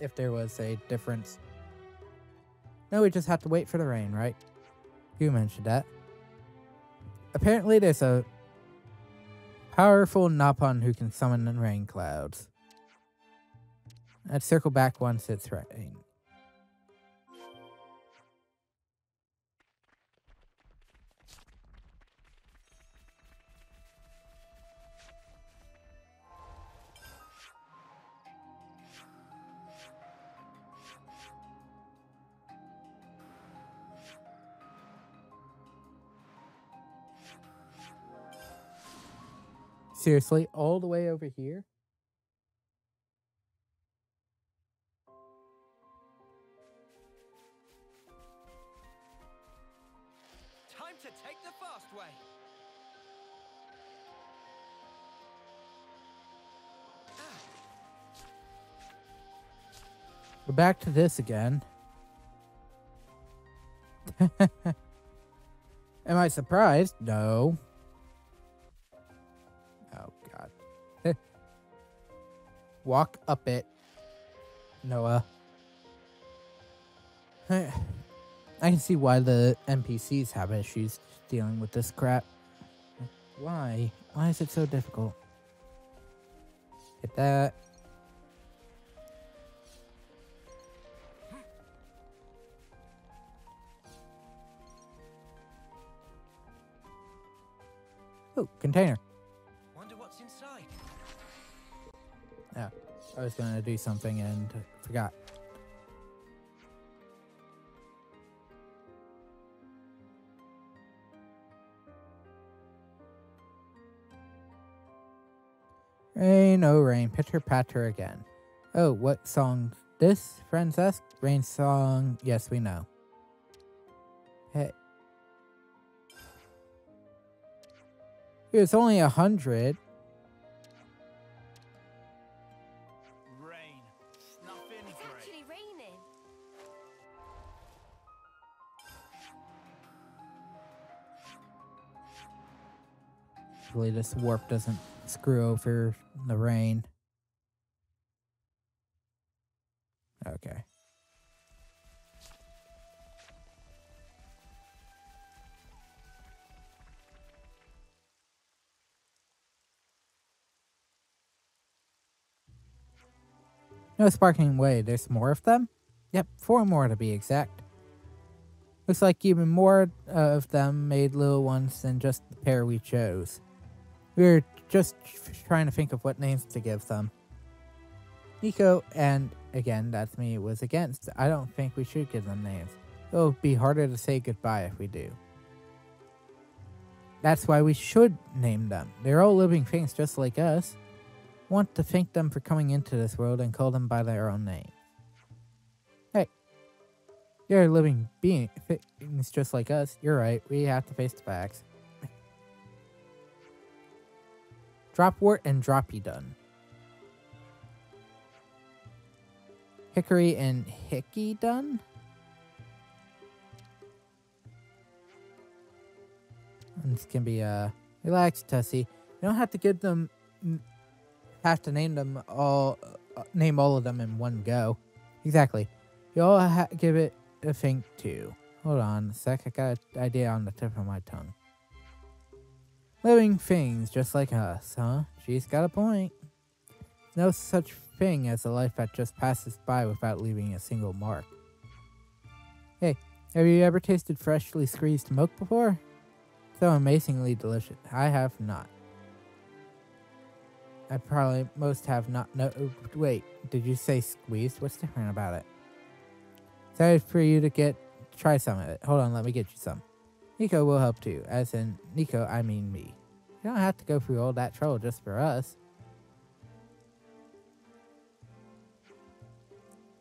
A: if there was a difference. No, we just have to wait for the rain, right? You mentioned that. Apparently, there's a powerful Nopon who can summon rain clouds. Let's circle back once it's rain. Seriously, all the way over here?
F: Time to take the fast way.
A: We're back to this again. Am I surprised? No. Walk up it, Noah. I can see why the NPCs have issues dealing with this crap. Why? Why is it so difficult? Get that. Oh, container. I was gonna do something and forgot. Rain, oh rain, pitter patter again. Oh, what song? This, friends ask? Rain song, yes, we know. Hey. It's only a hundred. Hopefully this warp doesn't screw over the rain. Okay. No sparkling way, there's more of them? Yep, four more to be exact. Looks like even more uh, of them made little ones than just the pair we chose. We were just trying to think of what names to give them. Nico, and again, that's me, was against. I don't think we should give them names. It'll be harder to say goodbye if we do. That's why we should name them. They're all living things just like us. Want to thank them for coming into this world and call them by their own name. Hey, you're living being, things just like us. You're right. We have to face the facts. Dropwort and Droppy done. Hickory and Hickey done. And this can be uh relax, Tussie. You don't have to give them have to name them all uh, name all of them in one go. Exactly. You all give it a think too. Hold on a sec. I got an idea on the tip of my tongue. Living things just like us, huh? She's got a point. No such thing as a life that just passes by without leaving a single mark. Hey, have you ever tasted freshly squeezed milk before? So amazingly delicious. I have not. I probably most have not. No, wait. Did you say squeezed? What's different about it? Excited for you to get try some of it. Hold on, let me get you some. Nico will help too. As in Nico, I mean me. You don't have to go through all that trouble just for us.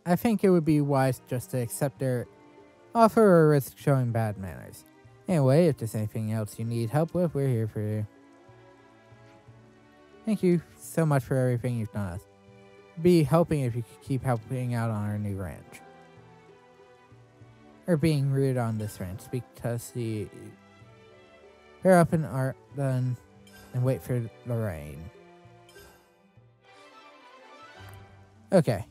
A: I think it would be wise just to accept their offer or risk showing bad manners. Anyway, if there's anything else you need help with, we're here for you. Thank you so much for everything you've done us. Be helping if you could keep helping out on our new ranch. Or being rude on this ranch because the pair up and are done and wait for the rain. Okay.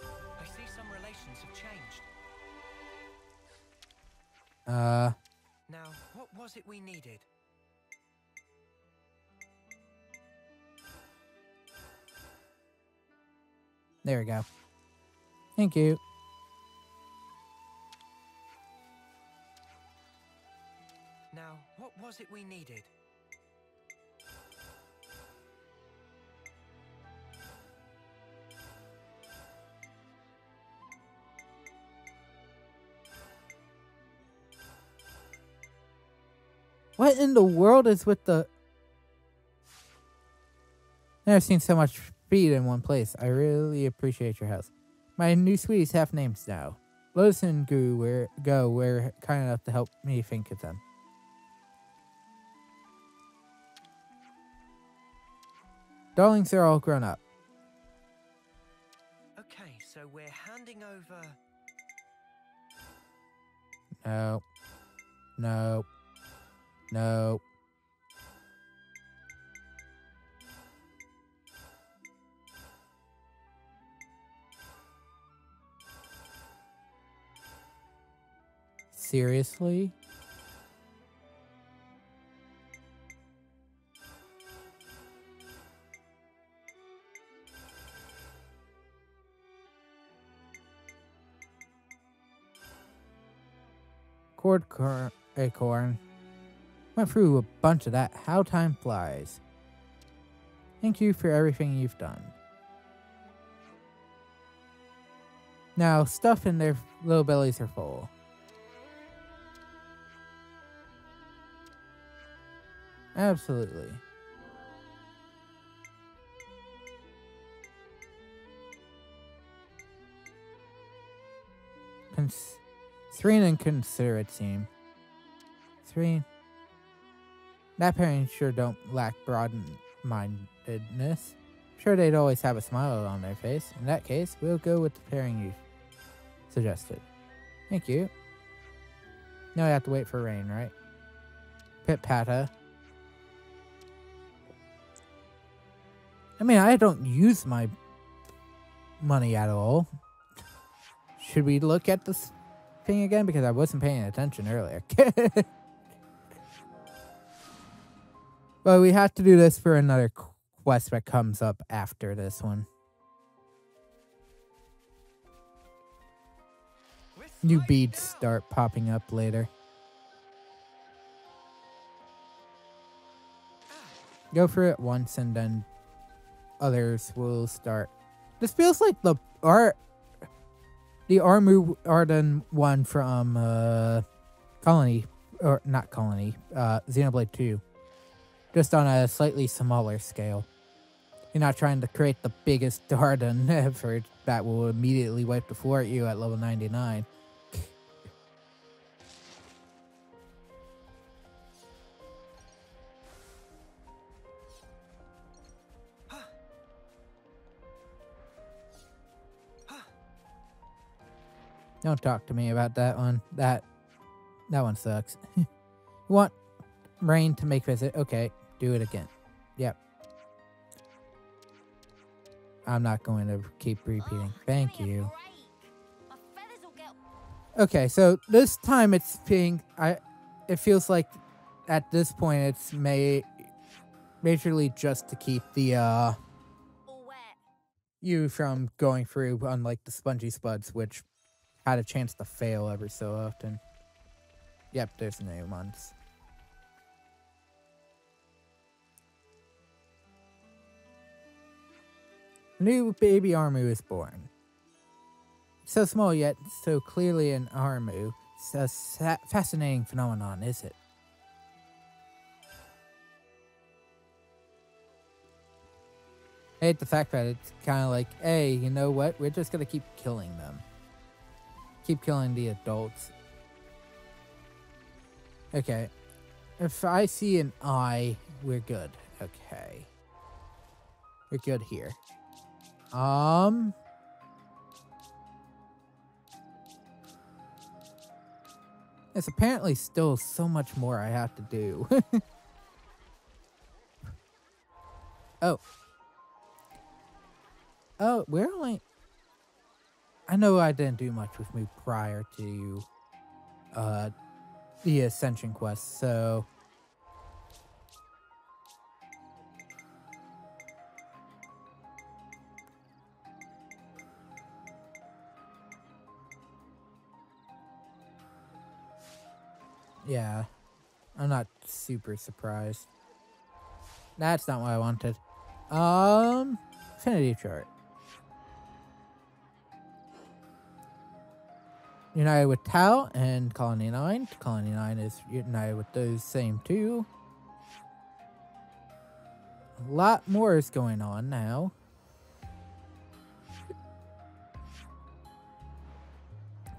F: I see some relations have changed.
A: Uh,
F: Now, what was it we needed?
A: there we go. Thank you.
F: Now, what was it we needed?
A: What in the world is with the... Never seen so much speed in one place. I really appreciate your help. My new sweeties have names now. Lotus and Goo were, Go were kind enough to help me think of them. Darlings are all grown up.
F: Okay, so we're handing over.
A: No. No. No. Seriously? Cord cor- acorn. Went through a bunch of that. How time flies. Thank you for everything you've done. Now, stuff in their little bellies are full. Absolutely. Cons- serene and considerate seem. Serene. That pairing sure don't lack broad-mindedness. Sure, they'd always have a smile on their face. In that case, we'll go with the pairing you suggested. Thank you. Now I have to wait for rain, right? Pit Pata. I mean, I don't use my money at all. Should we look at this thing again? Because I wasn't paying attention earlier. but we have to do this for another quest that comes up after this one. New beads start popping up later. Go for it once and then others will start. This feels like the art, the Armu Ardun one from uh, Colony, or not Colony, uh, Xenoblade 2. Just on a slightly smaller scale. You're not trying to create the biggest Darden ever that will immediately wipe the floor at you at level 99. Don't talk to me about that one. That that one sucks. you want rain to make visit? Okay, do it again. Yep. I'm not going to keep repeating. Thank you. Okay, so this time it's being I it feels like at this point it's may majorly just to keep the uh you from going through unlike the spongy spuds which had a chance to fail every so often. Yep, there's new months. New baby Armu is born. So small yet so clearly an Armu. It's a fascinating phenomenon, is it? I hate the fact that it's kind of like, hey, you know what? We're just going to keep killing them. Keep killing the adults. Okay. If I see an eye, we're good. Okay. We're good here. Um. There's apparently still so much more I have to do. oh. Oh, we're only. I know I didn't do much with me prior to uh the Ascension quest, so Yeah. I'm not super surprised. That's not what I wanted. Um affinity chart. United with Tau and Colony 9. Colony 9 is united with those same two. A lot more is going on now.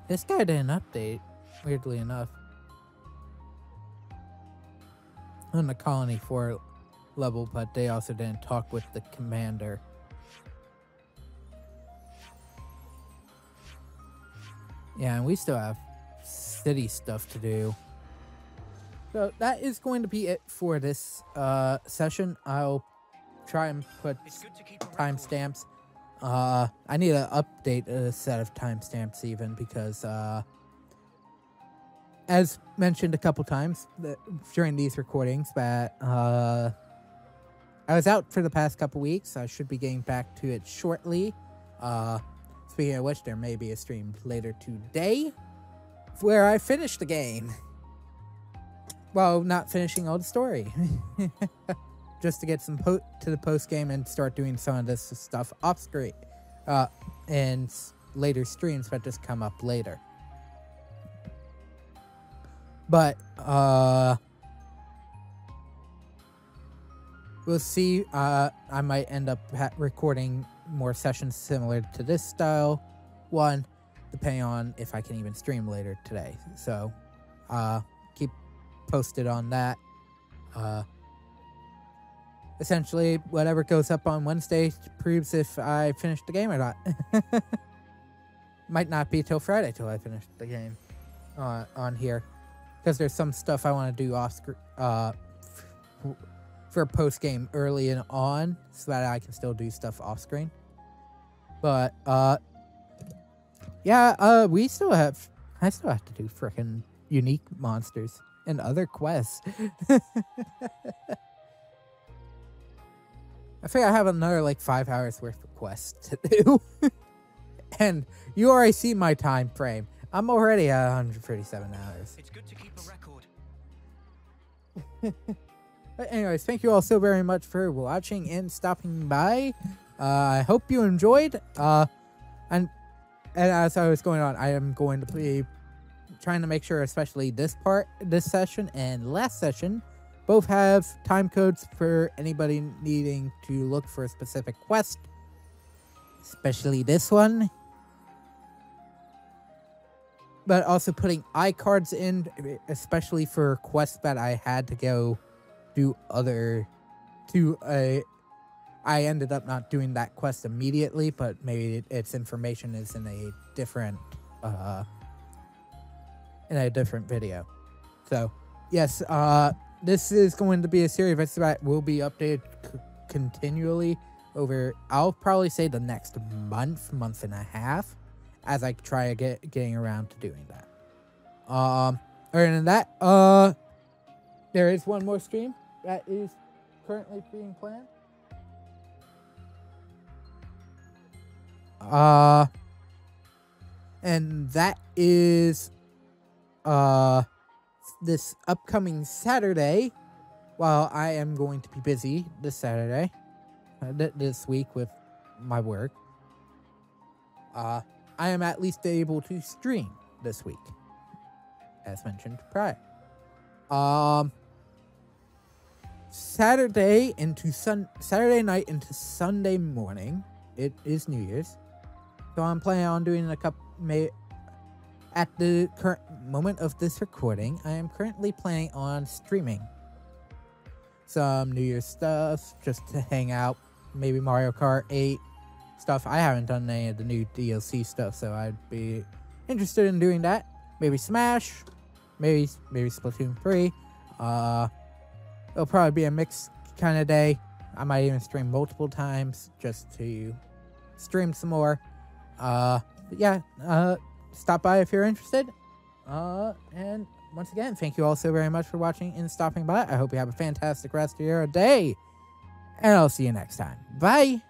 A: This guy didn't update, weirdly enough. On the Colony 4 level, but they also didn't talk with the commander. Yeah, and we still have city stuff to do. So that is going to be it for this uh, session. I'll try and put
F: It's good to keep a record.
A: timestamps. Uh, I need to update a set of timestamps even because, uh, as mentioned a couple times during these recordings, that uh, I was out for the past couple weeks. I should be getting back to it shortly. Uh, speaking of which, there may be a stream later today where I finish the game. Well, not finishing all the story. just to get some to the post game and start doing some of this stuff off screen uh s- later streams that just come up later but uh we'll see uh i might end up recording more sessions similar to this style one depending on if i can even stream later today so uh keep posted on that uh essentially whatever goes up on Wednesday proves if I finished the game or not. Might not be till Friday till I finish the game uh, on here because there's some stuff I want to do off uh, for post game early and on so that I can still do stuff off screen. But uh, yeah, uh, we still have I still have to do freaking unique monsters and other quests. I think I have another like five hours worth of quests to do. and you already see my time frame. I'm already at 137 hours.
F: It's good to keep a record.
A: But anyways, thank you all so very much for watching and stopping by. Uh, I hope you enjoyed. Uh, and and as I was going on, I am going to be trying to make sure, especially this part, this session and last session, both have time codes for anybody needing to look for a specific quest. Especially this one. But also putting iCards in, especially for quests that I had to go do other to a I ended up not doing that quest immediately, but maybe its information is in a different uh in a different video. So, yes, uh this is going to be a series that will be updated continually over I'll probably say the next month, month and a half as I try to get getting around to doing that. Um other than that, uh there is one more stream that is currently being planned. Uh and that is uh this upcoming Saturday while I am going to be busy this Saturday uh, this week with my work, uh, I am at least able to stream this week, as mentioned prior. Um, Saturday into Sun Saturday night into Sunday morning, it is New Year's, so I'm planning on doing a couple. May at the current moment of this recording, I am currently planning on streaming some New Year's stuff just to hang out. Maybe Mario Kart 8 stuff. I haven't done any of the new DLC stuff, so I'd be interested in doing that. Maybe Smash, maybe maybe Splatoon 3. Uh, it'll probably be a mixed kind of day. I might even stream multiple times just to stream some more. Uh, but yeah, uh, stop by if you're interested. Uh, and once again, thank you all so very much for watching and stopping by. I hope you have a fantastic rest of your day. And I'll see you next time. Bye.